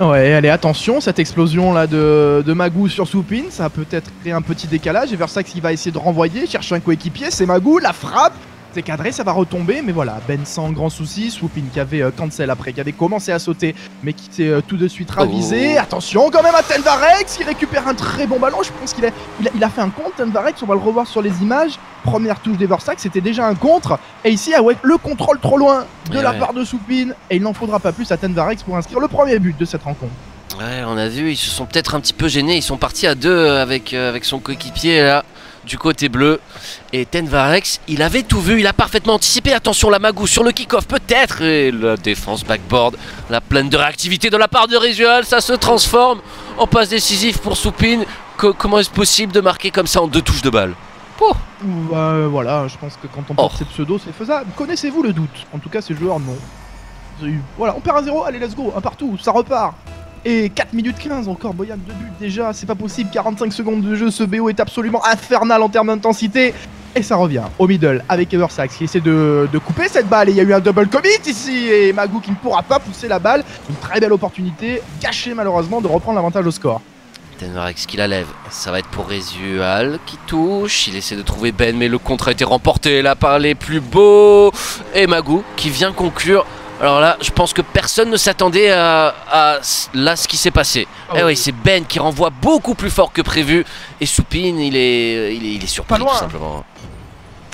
Ouais, allez, attention, cette explosion là de, Magou sur Soupine, ça a peut-être créé un petit décalage. Et Versax qui va essayer de renvoyer, chercher un coéquipier, c'est Magou, la frappe cadré, ça va retomber, mais voilà, Ben sans grand souci. Swoopin qui avait euh, cancel après, qui avait commencé à sauter, mais qui s'est euh, tout de suite ravisé. Oh. Attention quand même à Tenvarex, il récupère un très bon ballon. Je pense qu'il a, il a, fait un contre, Tenvarex, on va le revoir sur les images. Première touche d'Eversack, c'était déjà un contre. Et ici, ah ouais, le contrôle trop loin de la part de Swoopin. Et il n'en faudra pas plus à Tenvarex pour inscrire le premier but de cette rencontre. Ouais, on a vu, ils se sont peut-être un petit peu gênés. Ils sont partis à deux avec, euh, avec son coéquipier là du côté bleu. Et Tenvarex, il avait tout vu, il a parfaitement anticipé. Attention, la Magou sur le kick-off, peut-être. Et la défense backboard, la pleine de réactivité de la part de Risual, ça se transforme en passe décisif pour Soupine. comment est-ce possible de marquer comme ça en deux touches de balle? Oh. Voilà, je pense que quand on porte oh. ces pseudos, c'est faisable. Connaissez-vous le doute? En tout cas, ces joueurs, non. Voilà, on perd à zéro, allez, let's go, un partout, ça repart. Et 4 minutes 15 encore, Boyan, 2 buts déjà, c'est pas possible, 45 secondes de jeu, ce BO est absolument infernal en termes d'intensité. Et ça revient au middle avec Eversax qui essaie de, couper cette balle. Et il y a eu un double commit ici. Et Magou qui ne pourra pas pousser la balle. Une très belle opportunité, gâchée malheureusement de reprendre l'avantage au score. Tenvarex qui la lève, ça va être pour Resual qui touche, il essaie de trouver Ben mais le contre a été remporté là par les plus beaux et Magou qui vient conclure alors là, je pense que personne ne s'attendait à, là ce qui s'est passé. Oh eh oui, c'est Ben qui renvoie beaucoup plus fort que prévu. Et Soupine, il est, il est, il est surpris tout simplement.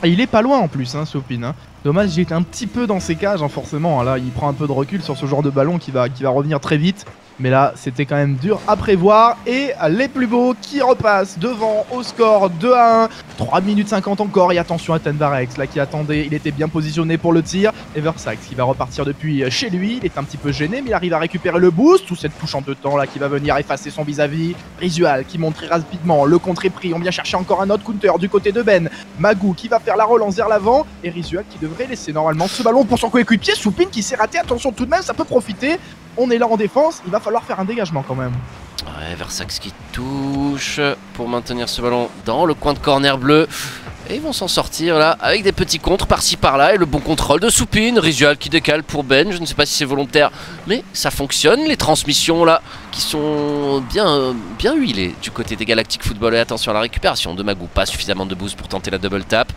il est pas loin en plus, hein, Soupine. Hein. Dommage, j'ai été un petit peu dans ses cages, hein, forcément. Là, il prend un peu de recul sur ce genre de ballon qui va, qui va revenir très vite. Mais là, c'était quand même dur à prévoir. Et les plus beaux qui repassent devant au score 2 à 1. 3 minutes 50 encore. Et attention à Tenvarex là qui attendait. Il était bien positionné pour le tir. Eversax qui va repartir depuis chez lui. Il est un petit peu gêné, mais il arrive à récupérer le boost. Tout cette touche en deux temps là qui va venir effacer son vis-à-vis. Risual qui monte très rapidement. Le contre est pris. On vient chercher encore un autre counter du côté de Ben. Magou qui va faire la relance vers l'avant. Et Risual qui devrait laisser normalement ce ballon pour son coéquipier. Soupine qui s'est raté. Attention tout de même, ça peut profiter. On est là en défense, il va falloir faire un dégagement quand même. Ouais, Versax qui touche pour maintenir ce ballon dans le coin de corner bleu. Et ils vont s'en sortir là avec des petits contres par-ci par-là et le bon contrôle de Soupine. Risual qui décale pour Ben. Je ne sais pas si c'est volontaire, mais ça fonctionne. Les transmissions là qui sont bien, bien huilées du côté des Galactic Football. Et attention à la récupération de Magou. Pas suffisamment de boost pour tenter la double tap.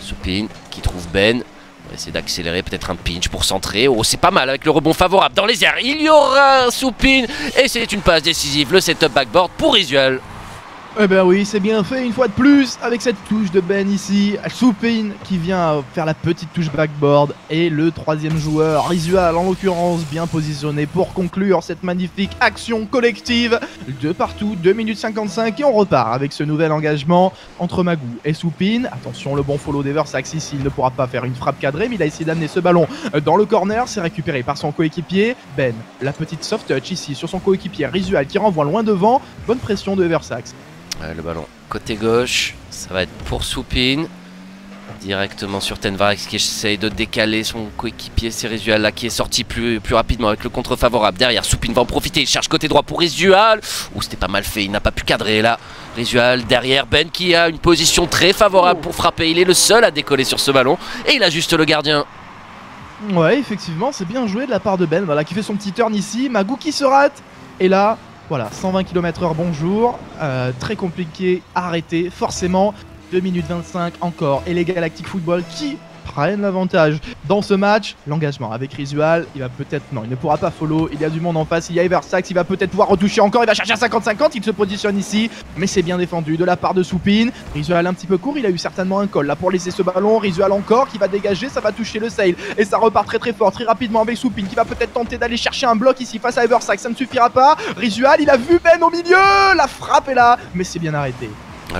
Soupine qui trouve Ben. On va essayer d'accélérer, peut-être un pinch pour centrer. Oh, c'est pas mal avec le rebond favorable dans les airs. Il y aura un soupine et c'est une passe décisive. Le setup backboard pour Isuel. Eh ben oui, c'est bien fait une fois de plus avec cette touche de Ben ici. Soupin qui vient faire la petite touche backboard. Et le troisième joueur, Risual en l'occurrence, bien positionné pour conclure cette magnifique action collective. De partout, 2 minutes 55 et on repart avec ce nouvel engagement entre Magou et Soupin. Attention, le bon follow d'Eversax ici, il ne pourra pas faire une frappe cadrée, mais il a essayé d'amener ce ballon dans le corner. C'est récupéré par son coéquipier. Ben, la petite soft touch ici sur son coéquipier Risual qui renvoie loin devant. Bonne pression de Eversax le ballon côté gauche, ça va être pour Soupine. Directement sur Tenvarex qui essaye de décaler son coéquipier, c'est Risual là qui est sorti plus, plus rapidement avec le contre favorable. Derrière, Soupine va en profiter, il cherche côté droit pour Risual. Ouh, c'était pas mal fait, il n'a pas pu cadrer là. Risual derrière Ben qui a une position très favorable pour frapper. Il est le seul à décoller sur ce ballon et il a juste le gardien. Ouais, effectivement, c'est bien joué de la part de Ben, voilà, qui fait son petit turn ici. Magou qui se rate. Et là, voilà, 120 km/h, bonjour. Euh, très compliqué, arrêté, forcément. 2 minutes 25 encore. Et les Galactic Football qui prennent l'avantage dans ce match. L'engagement avec Risual, il va peut-être. Non, il ne pourra pas follow. Il y a du monde en face. Il y a Eversax, il va peut-être pouvoir retoucher encore. Il va chercher à 50-50. Il se positionne ici. Mais c'est bien défendu de la part de Soupine. Risual un petit peu court. Il a eu certainement un call là pour laisser ce ballon. Risual encore qui va dégager. Ça va toucher le sail. Et ça repart très très fort, très rapidement avec Soupine qui va peut-être tenter d'aller chercher un bloc ici face à Eversax. Ça ne suffira pas. Risual, il a vu Ben au milieu. La frappe est là. Mais c'est bien arrêté.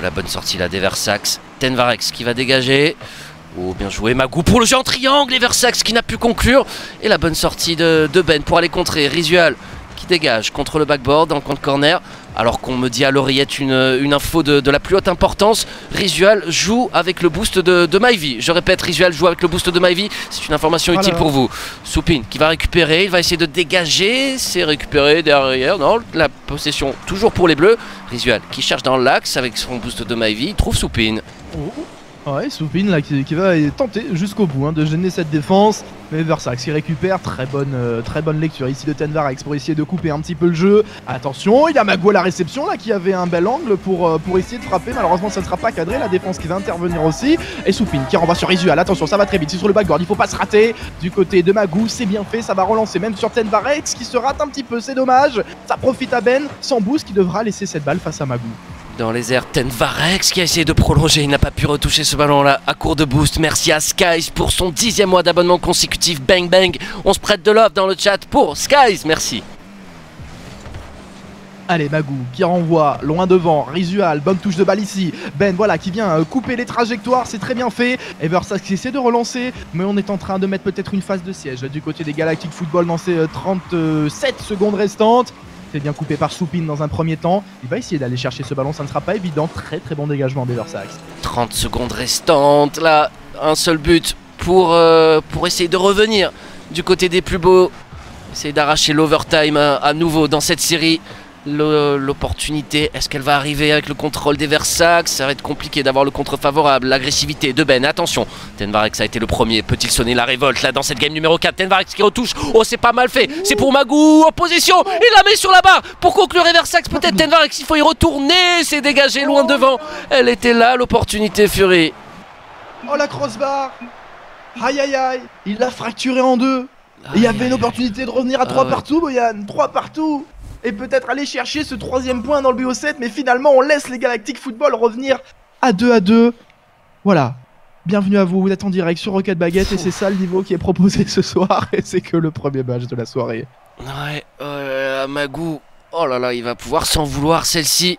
La bonne sortie là d'Eversax. Tenvarex qui va dégager. Oh, bien joué, Magou pour le jeu en triangle, et Versax qui n'a pu conclure. Et la bonne sortie de, Ben pour aller contrer. Risual qui dégage contre le backboard dans le coin de corner. Alors qu'on me dit à l'oreillette une, info de, la plus haute importance, Risual joue avec le boost de, de. Je répète, Risual joue avec le boost de Myvi. C'est une information utile pour vous. Soupine qui va récupérer, il va essayer de dégager. C'est récupéré derrière. Non, la possession toujours pour les bleus. Risual qui cherche dans l'axe avec son boost de Myvi. Il trouve Soupine. Ouais, Soupine là qui, va tenter jusqu'au bout hein, de gêner cette défense. Mais Versax qui récupère, très bonne, euh, très bonne lecture ici de Tenvarex pour essayer de couper un petit peu le jeu. Attention, il y a Magou à la réception là qui avait un bel angle pour, euh, pour essayer de frapper. Malheureusement ça ne sera pas cadré, la défense qui va intervenir aussi. Et Soupine qui renvoie sur Isual, attention ça va très vite, c'est sur le backboard, il faut pas se rater. Du côté de Magou, c'est bien fait, ça va relancer même sur Tenvarex qui se rate un petit peu, c'est dommage. Ça profite à Ben, sans boost qui devra laisser cette balle face à Magou. Dans les airs, Tenvarex qui a essayé de prolonger, il n'a pas pu retoucher ce ballon-là à court de boost. Merci à Skies pour son dixième mois d'abonnement consécutif. Bang bang, on se prête de l'offre dans le chat pour Skies, merci. Allez, Magou qui renvoie loin devant, Risual, bonne touche de balle ici. Ben voilà qui vient euh, couper les trajectoires, c'est très bien fait. Eversax qui essaie de relancer, mais on est en train de mettre peut-être une phase de siège du côté des Galactic Football dans ces 37 secondes restantes. C'est bien coupé par Soupine dans un premier temps. Il va essayer d'aller chercher ce ballon, ça ne sera pas évident. Très très bon dégagement d'Eversax. 30 secondes restantes, là, un seul but pour, euh, pour essayer de revenir du côté des plus beaux. Essayer d'arracher l'overtime à, à nouveau dans cette série l'opportunité. Est-ce qu'elle va arriver avec le contrôle des Versax Ça va être compliqué d'avoir le contre favorable. L'agressivité de Ben. Attention, Tenvarex a été le premier. Peut-il sonner la révolte là dans cette game numéro 4 Tenvarex qui retouche. Oh, c'est pas mal fait. C'est pour Magou. Opposition. Il la met sur la barre pour conclure Versax. Peut-être Tenvarex, il faut y retourner. C'est dégagé loin devant. Elle était là, l'opportunité Fury. Oh, la crossbar. Aïe aïe aïe. Il l'a fracturé en deux. il y avait une opportunité de revenir à 3 ah partout, Boyan. 3 partout et peut-être aller chercher ce troisième point dans le BO7, mais finalement on laisse les Galactic Football revenir à 2 à 2. Voilà. Bienvenue à vous, vous êtes en direct sur Rocket Baguette et c'est ça le niveau qui est proposé ce soir et c'est que le premier match de la soirée. Ouais, euh, Magou, Oh là là, il va pouvoir s'en vouloir celle-ci.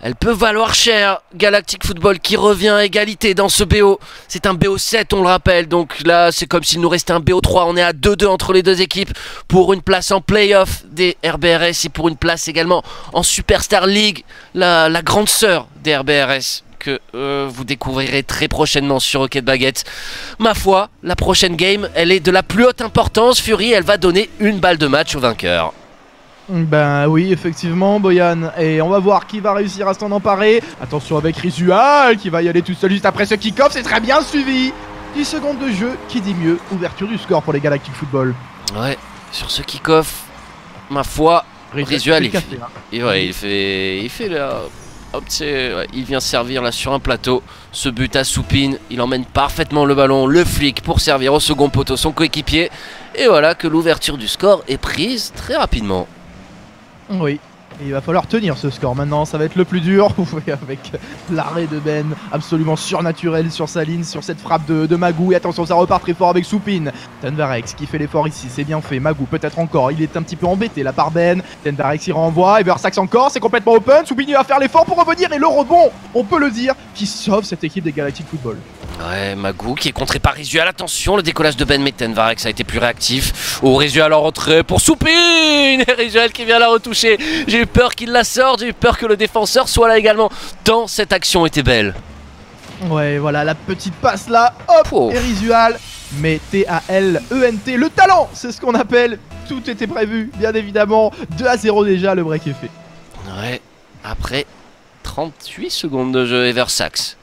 Elle peut valoir cher. Galactic Football qui revient à égalité dans ce BO. C'est un BO7, on le rappelle. Donc là, c'est comme s'il nous restait un BO3. On est à 2-2 entre les deux équipes pour une place en playoff des RBRS et pour une place également en Superstar League, la, grande sœur des RBRS que euh, vous découvrirez très prochainement sur Rocket Baguette. Ma foi, la prochaine game, elle est de la plus haute importance. Fury, elle va donner une balle de match au vainqueur. Ben oui, effectivement, Boyan. Et on va voir qui va réussir à s'en emparer. Attention avec Risual qui va y aller tout seul juste après ce kick-off. C'est très bien suivi. 10 secondes de jeu, qui dit mieux Ouverture du score pour les Galactic Football. Ouais, sur ce kick-off, ma foi, Risual, il, hein. il, fait, il fait là, il vient servir là sur un plateau. Ce but à Soupine, il emmène parfaitement le ballon, le flic pour servir au second poteau son coéquipier. Et voilà que l'ouverture du score est prise très rapidement. Oui. il va falloir tenir ce score maintenant, ça va être le plus dur. avec l'arrêt de Ben absolument surnaturel sur sa ligne, sur cette frappe de, Magou. Et attention, ça repart très fort avec Soupine. Tenvarex qui fait l'effort ici, c'est bien fait. Magou peut-être encore, il est un petit peu embêté là par Ben. Tenvarex il renvoie, Eversax encore, c'est complètement open. Soupine va faire l'effort pour revenir et le rebond, on peut le dire, qui sauve cette équipe des Galactic Football. Ouais, Magou qui est contré par Risual. Attention, le décollage de Ben Mettenvarex a été plus réactif. Oh, Risual en retrait pour Soupine Et Risual qui vient la retoucher. J'ai eu peur qu'il la sorte, j'ai eu peur que le défenseur soit là également. Tant cette action était belle. Ouais, voilà, la petite passe là. Hop Et Risual. Mais T-A-L-E-N-T, le talent C'est ce qu'on appelle. Tout était prévu, bien évidemment. 2 à 0 déjà, le break est fait. Ouais, après 38 secondes de jeu, Eversax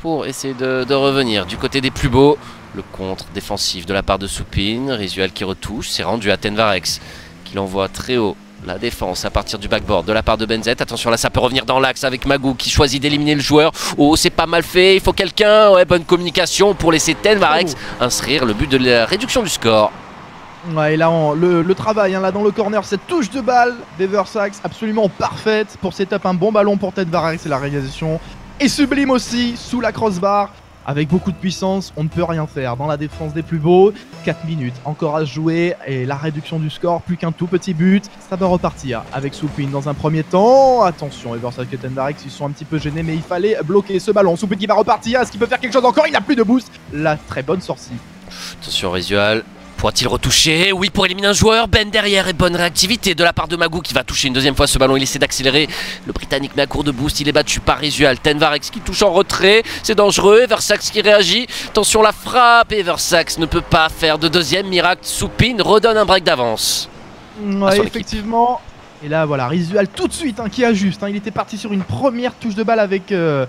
pour essayer de, revenir. Du côté des plus beaux, le contre défensif de la part de Soupine, Risuel qui retouche, c'est rendu à Tenvarex qui l'envoie très haut. La défense à partir du backboard de la part de Benzet. Attention là, ça peut revenir dans l'axe avec Magou qui choisit d'éliminer le joueur. Oh, c'est pas mal fait. Il faut quelqu'un. Ouais, bonne communication pour laisser Tenvarex oh. inscrire le but de la réduction du score. Ouais, et là, le, travail, hein, là dans le corner, cette touche de balle d'Eversax, absolument parfaite pour setup un bon ballon pour Tenvarex et la réalisation et sublime aussi sous la crossbar. Avec beaucoup de puissance, on ne peut rien faire dans la défense des plus beaux. 4 minutes encore à jouer et la réduction du score, plus qu'un tout petit but. Ça va repartir avec Soupine dans un premier temps. Attention, Everside et Tendarex, ils sont un petit peu gênés, mais il fallait bloquer ce ballon. Soupine qui va repartir. Est-ce qu'il peut faire quelque chose encore? Il n'a plus de boost. La très bonne sortie. Attention, Risual. Pourra-t-il retoucher Oui, pour éliminer un joueur. Ben derrière et bonne réactivité de la part de Magou qui va toucher une deuxième fois ce ballon. Il essaie d'accélérer. Le Britannique met à court de boost. Il est battu par Risual. Tenvarex qui touche en retrait. C'est dangereux. Eversax qui réagit. Attention, la frappe. Eversax ne peut pas faire de deuxième miracle. Soupine redonne un break d'avance. Ouais, effectivement. Et là, voilà, Risual tout de suite hein, qui ajuste. Hein. Il était parti sur une première touche de balle avec, euh,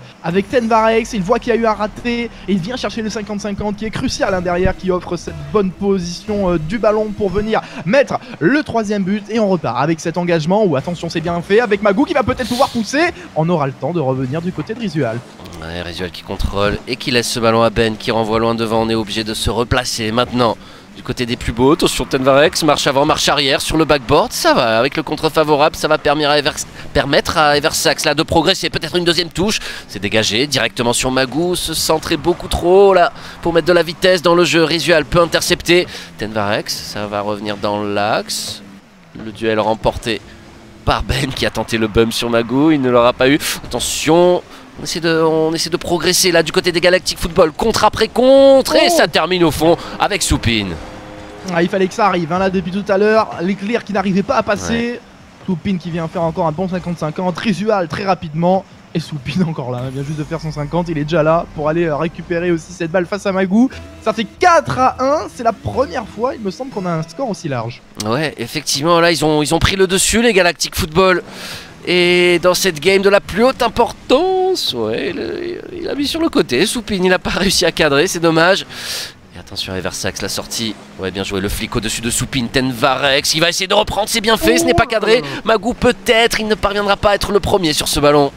Tenvarex. Il voit qu'il y a eu un raté et il vient chercher le 50-50 qui est crucial hein, derrière, qui offre cette bonne position euh, du ballon pour venir mettre le troisième but. Et on repart avec cet engagement où, attention, c'est bien fait. Avec Magou qui va peut-être pouvoir pousser. On aura le temps de revenir du côté de Risual. Ouais, Risual qui contrôle et qui laisse ce ballon à Ben qui renvoie loin devant. On est obligé de se replacer maintenant du côté des plus beaux. Attention, Tenvarex, marche avant, marche arrière sur le backboard. Ça va, avec le contre favorable, ça va permettre à Eversax là, de progresser. Peut-être une deuxième touche. C'est dégagé directement sur Magou. Se centrer beaucoup trop là pour mettre de la vitesse dans le jeu. Risual peut intercepter. Tenvarex, ça va revenir dans l'axe. Le duel remporté par Ben qui a tenté le bum sur Magou. Il ne l'aura pas eu. Attention, on essaie, de, on essaie de progresser là du côté des Galactic Football. Contre après contre. Et oh. ça termine au fond avec Soupine. Ah, il fallait que ça arrive. Hein, là, depuis tout à l'heure, l'éclair qui n'arrivait pas à passer. Soupine qui vient faire encore un bon 50-50. Risual très rapidement. Et Soupine encore là, il vient juste de faire 150, il est déjà là pour aller euh, récupérer aussi cette balle face à Magou. Ça fait 4 à 1, c'est la première fois, il me semble qu'on a un score aussi large. Ouais, effectivement, là ils ont, ils ont pris le dessus les Galactic Football. Et dans cette game de la plus haute importance, ouais, il, a mis sur le côté. Soupine, il n'a pas réussi à cadrer, c'est dommage. Et attention à Eversax, la sortie. Ouais, bien joué, le flic au-dessus de Soupine, Tenvarex. Il va essayer de reprendre, c'est bien fait, ce n'est pas cadré. Magou peut-être, il ne parviendra pas à être le premier sur ce ballon.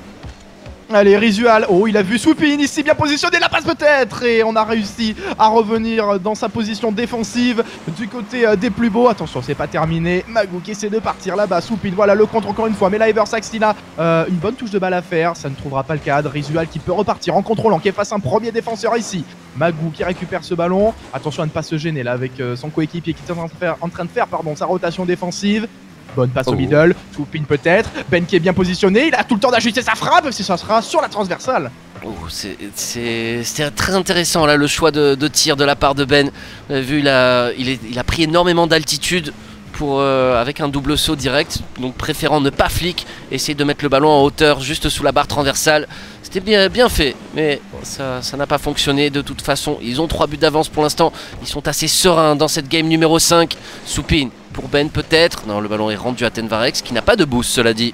Allez, Risual. Oh, il a vu Soupine ici, bien positionné. La passe peut-être. Et on a réussi à revenir dans sa position défensive du côté euh, des plus beaux. Attention, c'est pas terminé. Magou qui essaie de partir là-bas. Soupine, voilà le contre encore une fois. Mais là, Eversax, il a euh, une bonne touche de balle à faire. Ça ne trouvera pas le cadre. Risual qui peut repartir en contrôlant, qui est face à un premier défenseur ici. Magou qui récupère ce ballon. Attention à ne pas se gêner là avec euh, son coéquipier qui est en train de faire, sa rotation défensive. Bonne passe au oh. middle, Soupine peut-être. Ben qui est bien positionné, il a tout le temps d'ajuster sa frappe si ça sera sur la transversale. Oh, c'est très intéressant là le choix de, tir de la part de Ben. Vous avez vu, il a, il, a pris énormément d'altitude pour euh, avec un double saut direct, donc préférant ne pas flic, essayer de mettre le ballon en hauteur juste sous la barre transversale. C'était bien, fait, mais ça n'a pas fonctionné de toute façon. Ils ont trois buts d'avance pour l'instant, ils sont assez sereins dans cette game numéro 5. Soupine pour Ben peut-être. Non, le ballon est rendu à Tenvarex qui n'a pas de boost, cela dit.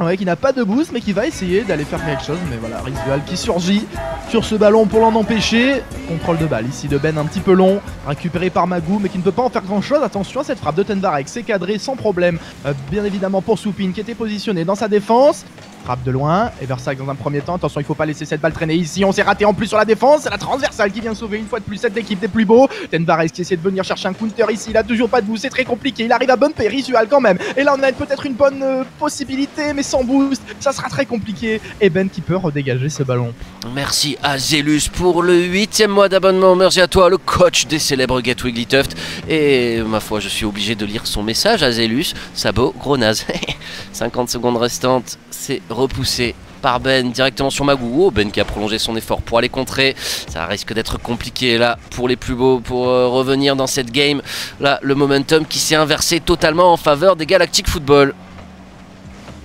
Ouais, qui n'a pas de boost, mais qui va essayer d'aller faire quelque chose. Mais voilà, Risual qui surgit sur ce ballon pour l'en empêcher. Contrôle de balle ici de Ben un petit peu long, récupéré par Magou, mais qui ne peut pas en faire grand chose. Attention à cette frappe de Tenvarex, c'est cadré sans problème. Euh, bien évidemment pour Soupine qui était positionné dans sa défense. Frappe de loin, et Versailles dans un premier temps. Attention, il faut pas laisser cette balle traîner ici. On s'est raté en plus sur la défense. C'est la transversale qui vient sauver une fois de plus cette équipe des plus beaux. Tenvares qui essaie de venir chercher un counter ici. Il a toujours pas de boost, c'est très compliqué. Il arrive à bumper Risual quand même. Et là, on a peut-être une bonne euh, possibilité, mais sans boost, ça sera très compliqué. Et Ben qui peut redégager ce ballon. Merci à Zélus pour le huitième mois d'abonnement. Merci à toi, le coach des célèbres Wiggly Tuft. Et ma foi, je suis obligé de lire son message à Zélus. Sabot, gros naze. 50 secondes restantes, c'est repoussé par Ben directement sur Magou. Oh, ben qui a prolongé son effort pour aller contrer. Ça risque d'être compliqué là pour les plus beaux pour euh, revenir dans cette game. Là, le momentum qui s'est inversé totalement en faveur des Galactic Football.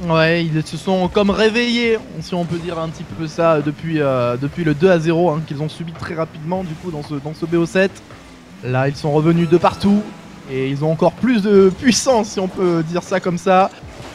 Ouais, ils se sont comme réveillés, si on peut dire un petit peu ça, depuis, euh, le 2 à 0 hein, qu'ils ont subi très rapidement du coup dans ce, dans ce BO7. Là, ils sont revenus de partout et ils ont encore plus de puissance, si on peut dire ça comme ça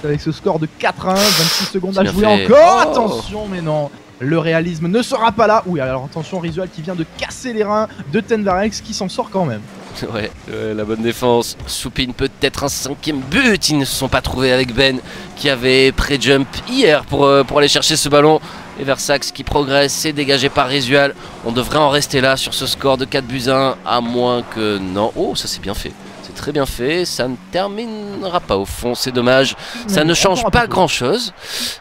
avec ce score de 4-1, 26 secondes à jouer encore. Oh. Attention, mais non. Le réalisme ne sera pas là. Oui, alors attention, Risual qui vient de casser les reins de Tenvarex qui s'en sort quand même. Ouais, la bonne défense. Soupine peut-être un cinquième but. Ils ne se sont pas trouvés avec Ben qui avait pré-jump hier pour, euh, pour aller chercher ce ballon. Et Versax qui progresse, c'est dégagé par Risual. On devrait en rester là sur ce score de 4 buts 1, à moins que... Non, oh, ça c'est bien fait très bien fait. Ça ne terminera pas au fond, c'est dommage. Ça ne change pas grand chose.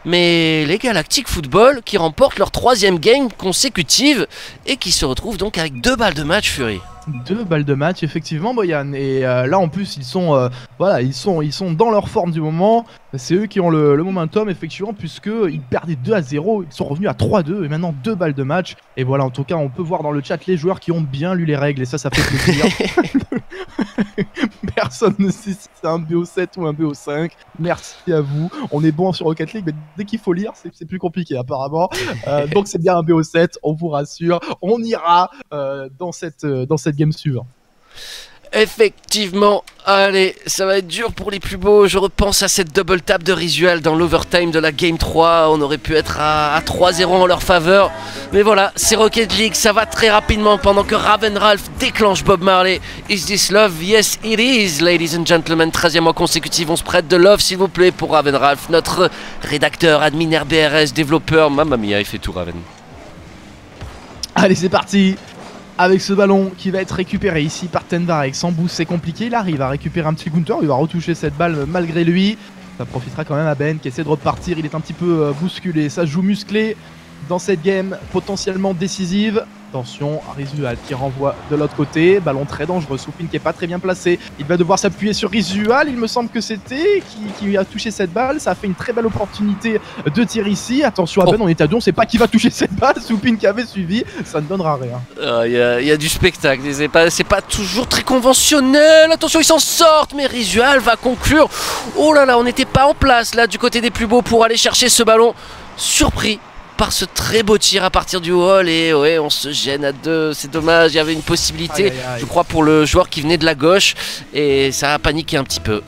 Mais les Galactic Football qui remportent leur troisième game consécutive et qui se retrouvent donc avec deux balles de match Fury. Deux balles de match, effectivement, Boyan. Et euh, là, en plus, ils sont, euh, voilà, ils sont, ils sont dans leur forme du moment. C'est eux qui ont le, momentum, effectivement, puisqu'ils perdaient 2 à 0. Ils sont revenus à 3-2 et maintenant deux balles de match. Et voilà, en tout cas, on peut voir dans le chat les joueurs qui ont bien lu les règles. Et ça, ça fait plaisir. Personne ne sait si c'est un BO7 ou un BO5. Merci à vous. On est bon sur Rocket League, mais dès qu'il faut lire, c'est plus compliqué, apparemment. Euh, donc, c'est bien un BO7, on vous rassure. On ira dans, cette, dans cette game suivante. Effectivement, Allez, ça va être dur pour les plus beaux. Je repense à cette double tap de Risual dans l'overtime de la Game 3. On aurait pu être à, 3-0 en leur faveur. Mais voilà, c'est Rocket League. Ça va très rapidement pendant que Raven Ralph déclenche Bob Marley. Is this love? Yes, it is, ladies and gentlemen. 13e mois consécutif. On se prête de love, s'il vous plaît, pour Raven Ralph, notre rédacteur, admin RBRS, développeur. Mamma mia, il fait tout, Raven. Allez, c'est parti avec ce ballon qui va être récupéré ici par Tenvarek. Sans boost, c'est compliqué. Il arrive à récupérer un petit counter. Il va retoucher cette balle malgré lui. Ça profitera quand même à Ben qui essaie de repartir. Il est un petit peu euh, bousculé. Ça joue musclé dans cette game potentiellement décisive. Attention, Risual qui renvoie de l'autre côté. Ballon très dangereux. Soupine qui est pas très bien placé. Il va devoir s'appuyer sur Risual. Il me semble que c'était qui, a touché cette balle. Ça a fait une très belle opportunité de tir ici. Attention à Ben, on est à deux. On sait pas qui va toucher cette balle. Soupine qui avait suivi. Ça ne donnera rien. Il y, a du spectacle. C'est pas, pas toujours très conventionnel. Attention, ils s'en sortent. Mais Risual va conclure. Oh là là, on n'était pas en place là du côté des plus beaux pour aller chercher ce ballon. Surpris par ce très beau tir à partir du hall et ouais on se gêne à deux. C'est dommage il y avait une possibilité je crois pour le joueur qui venait de la gauche et ça a paniqué un petit peu.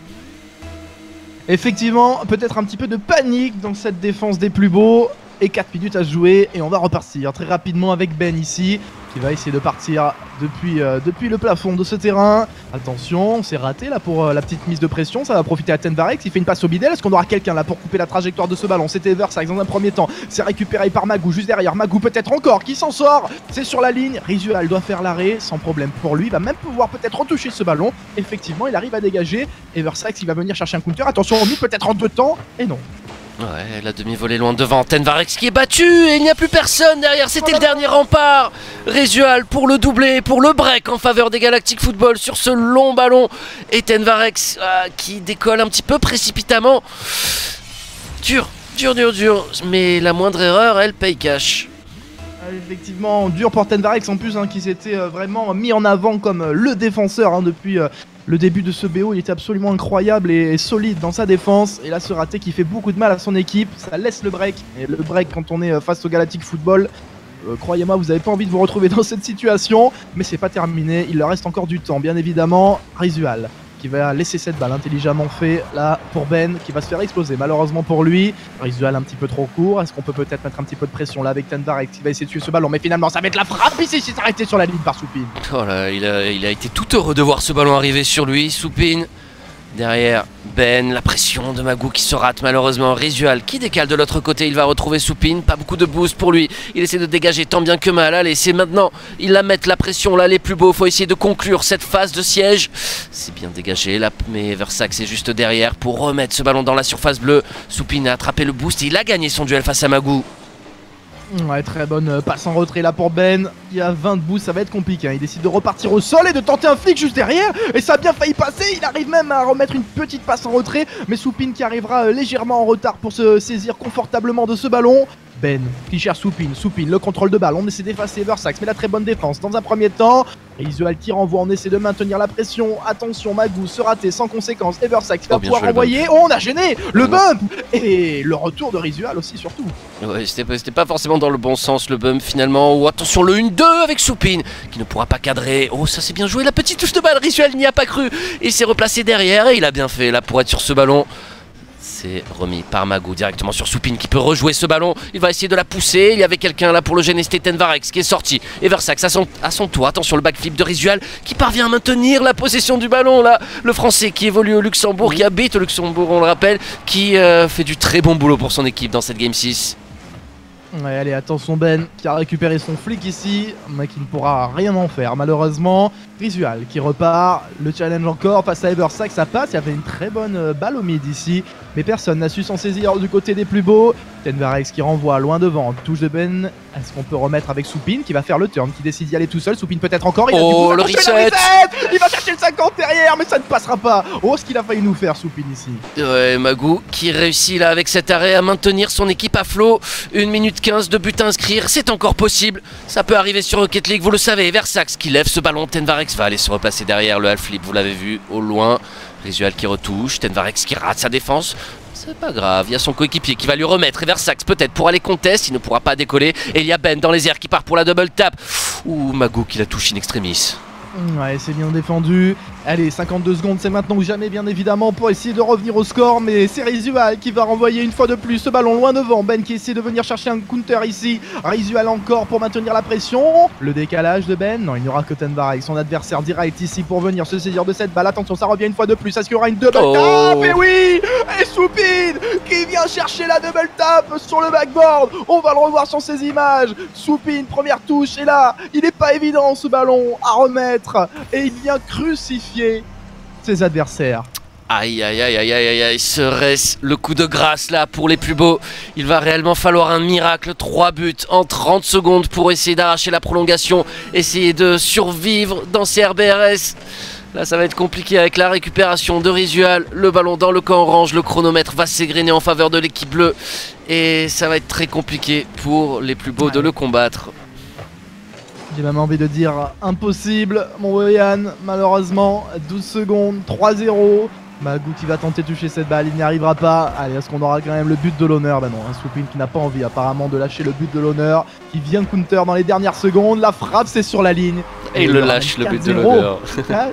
Effectivement peut-être un petit peu de panique dans cette défense des plus beaux et 4 minutes à jouer. Et on va repartir très rapidement avec Ben ici qui va essayer de partir depuis, euh, le plafond de ce terrain. Attention, c'est raté là pour euh, la petite mise de pression, ça va profiter à Tenvarex, il fait une passe au bidel, est-ce qu'on aura quelqu'un là pour couper la trajectoire de ce ballon? C'était Versailles dans un premier temps, c'est récupéré par Magou juste derrière, Magou peut-être encore qui s'en sort, c'est sur la ligne, Risual doit faire l'arrêt. Sans problème pour lui, il va même pouvoir peut-être retoucher ce ballon, effectivement il arrive à dégager, et Versailles il va venir chercher un counter, attention on peut-être en deux temps, et non. Ouais, la demi-volée loin devant. Tenvarex qui est battu et il n'y a plus personne derrière. C'était le dernier rempart. Résual pour le doubler, pour le break en faveur des Galactic Football sur ce long ballon. Et Tenvarex euh, qui décolle un petit peu précipitamment. Dur, dur, dur, dur. Mais la moindre erreur, elle paye cash. Ah, effectivement, dur pour Tenvarex en plus, hein, qui s'était euh, vraiment mis en avant comme euh, le défenseur hein, depuis le début de ce BO, il était absolument incroyable et solide dans sa défense. Et là, ce raté qui fait beaucoup de mal à son équipe, ça laisse le break. Et le break, quand on est euh, face au Galactic Football, euh, croyez-moi, vous n'avez pas envie de vous retrouver dans cette situation. Mais c'est pas terminé, il leur reste encore du temps, bien évidemment. Risual qui va laisser cette balle intelligemment fait là pour Ben qui va se faire exploser malheureusement pour lui. Risual un petit peu trop court. Est-ce qu'on peut peut-être mettre un petit peu de pression là avec Tenvarek qui va essayer de tuer ce ballon? Mais finalement ça va être la frappe ici s'est arrêté sur la ligne par Soupine. Oh là, il il a été tout heureux de voir ce ballon arriver sur lui. Soupine Derrière, Ben, la pression de Magou qui se rate malheureusement. Risual qui décale de l'autre côté, il va retrouver Soupine. Pas beaucoup de boost pour lui. Il essaie de dégager tant bien que mal. Allez, c'est maintenant. Il la met la pression là, les plus beaux. Faut essayer de conclure cette phase de siège. C'est bien dégagé là, mais Versax est juste derrière pour remettre ce ballon dans la surface bleue. Soupine a attrapé le boost il a gagné son duel face à Magou. Ouais, très bonne euh, passe en retrait là pour Ben. Il y a 20 de ça va être compliqué. Hein. Il décide de repartir au sol et de tenter un flic juste derrière. Et ça a bien failli passer. Il arrive même à remettre une petite passe en retrait. Mais Soupine qui arrivera euh, légèrement en retard pour se saisir confortablement de ce ballon. Ben cherche Soupine, Soupine, le contrôle de balle, on essaie d'effacer Versax, mais la très bonne défense dans un premier temps. Risual qui renvoie, on essaie de maintenir la pression. Attention, Magou se rater sans conséquence. Eversax va oh, pouvoir renvoyer. Oh, on a gêné le bump Et le retour de Risual aussi, surtout. Ouais, c'était pas forcément dans le bon sens le bump finalement. Oh, attention, le 1-2 avec Soupine qui ne pourra pas cadrer. Oh, ça c'est bien joué. La petite touche de balle, Risual n'y a pas cru. Il s'est replacé derrière et il a bien fait là pour être sur ce ballon. C'est remis par Magou directement sur Soupine qui peut rejouer ce ballon. Il va essayer de la pousser. Il y avait quelqu'un là pour le gêner, c'était Tenvarex qui est sorti. Et Versax à son, à son tour. Attention, le backflip de Risual qui parvient à maintenir la possession du ballon là. Le français qui évolue au Luxembourg, qui habite au Luxembourg, on le rappelle, qui euh, fait du très bon boulot pour son équipe dans cette Game 6. Ouais, allez, attention Ben qui a récupéré son flic ici, mais qui ne pourra rien en faire malheureusement. Risual qui repart, le challenge encore face à Eversack, ça passe, il y avait une très bonne euh, balle au mid ici, mais personne n'a su s'en saisir du côté des plus beaux. Tenvarex qui renvoie loin devant, touche de Ben, est-ce qu'on peut remettre avec Soupine qui va faire le turn, qui décide d'y aller tout seul, Soupine peut-être encore, il a oh, le, reset. Il va chercher le 50 derrière, mais ça ne passera pas Oh, ce qu'il a failli nous faire Soupine ici Ouais, Magou qui réussit là avec cet arrêt à maintenir son équipe à flot, 1 minute 15 de but à inscrire, c'est encore possible, ça peut arriver sur Rocket League, vous le savez, Versax qui lève ce ballon, Tenvarex va aller se replacer derrière le half flip, vous l'avez vu au loin. Risual qui retouche, Tenvarex qui rate sa défense. C'est pas grave, il y a son coéquipier qui va lui remettre. Et Versax peut-être pour aller contest, il ne pourra pas décoller. Et il y a Ben dans les airs qui part pour la double tap. Ouh, Magou qui la touche in extremis. Ouais, c'est bien défendu. Allez, 52 secondes, c'est maintenant ou jamais, bien évidemment, pour essayer de revenir au score. Mais c'est Rizual qui va renvoyer une fois de plus ce ballon loin devant. Ben qui essaie de venir chercher un counter ici. Rizual encore pour maintenir la pression. Le décalage de Ben. Non, il n'y aura que Tenvar avec son adversaire direct ici pour venir se saisir de cette balle. Attention, ça revient une fois de plus. Est-ce qu'il y aura une double Oh. tap? Et oui Et Soupine qui vient chercher la double tap sur le backboard. On va le revoir sur ces images. Soupine, première touche. Et là, il n'est pas évident ce ballon à remettre. Et il vient crucifier ses adversaires. Aïe aïe aïe aïe aïe aïe aïe, serait-ce le coup de grâce là pour les plus beaux? Il va réellement falloir un miracle, 3 buts en 30 secondes pour essayer d'arracher la prolongation, essayer de survivre dans ces RBRS. Là ça va être compliqué avec la récupération de Risual, le ballon dans le camp orange, le chronomètre va s'égrener en faveur de l'équipe bleue et ça va être très compliqué pour les plus beaux de le combattre. J'ai même envie de dire impossible, mon Boyan. Malheureusement, 12 secondes, 3-0. Magou qui va tenter de toucher cette balle, il n'y arrivera pas. Allez, est-ce qu'on aura quand même le but de l'honneur? Ben non, un Soupine qui n'a pas envie apparemment de lâcher le but de l'honneur, qui vient counter dans les dernières secondes. La frappe, c'est sur la ligne. Et il il le lâche le but de 4-0. l'honneur. Ah,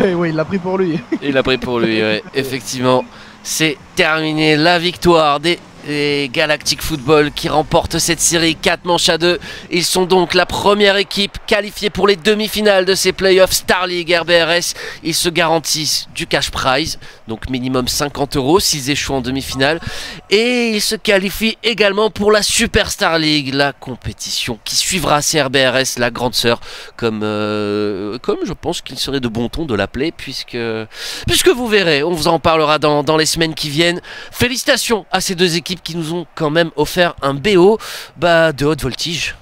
ouais, ouais, il l'a pris pour lui. Il a pris pour lui, ouais. effectivement. C'est terminé la victoire des, des Galactic Football qui remportent cette série 4 manches à 2. Ils sont donc la première équipe qualifiée pour les demi-finales de ces playoffs Star League RBRS. Ils se garantissent du cash prize, donc minimum 50 euros s'ils échouent en demi-finale. Et ils se qualifient également pour la Superstar League, la compétition qui suivra ces RBRS, la grande sœur, comme, euh, comme je pense qu'il serait de bon ton de l'appeler, puisque, puisque vous verrez, on vous en parlera dans, dans les semaines qui viennent. Félicitations à ces deux équipes qui nous ont quand même offert un BO bah, de haute voltige.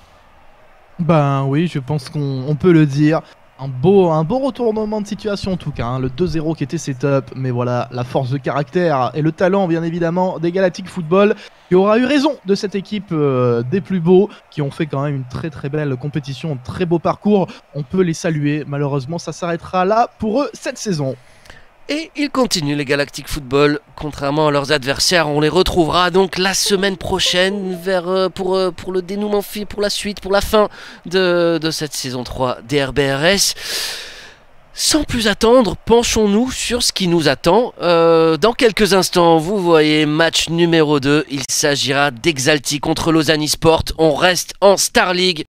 Ben oui, je pense qu'on on peut le dire. Un beau, un beau retournement de situation en tout cas, hein. le 2-0 qui était setup, mais voilà, la force de caractère et le talent bien évidemment des Galactic Football qui aura eu raison de cette équipe euh, des plus beaux qui ont fait quand même une très très belle compétition, un très beau parcours, on peut les saluer, malheureusement ça s'arrêtera là pour eux cette saison. Et ils continuent les Galactic Football, contrairement à leurs adversaires. On les retrouvera donc la semaine prochaine euh, pour, euh, pour le dénouement, pour la suite, pour la fin de, de cette saison 3 des RBRS. Sans plus attendre, penchons-nous sur ce qui nous attend. Euh, dans quelques instants, vous voyez match numéro 2. Il s'agira d'Exalti contre Lausanne Sport. On reste en Star League.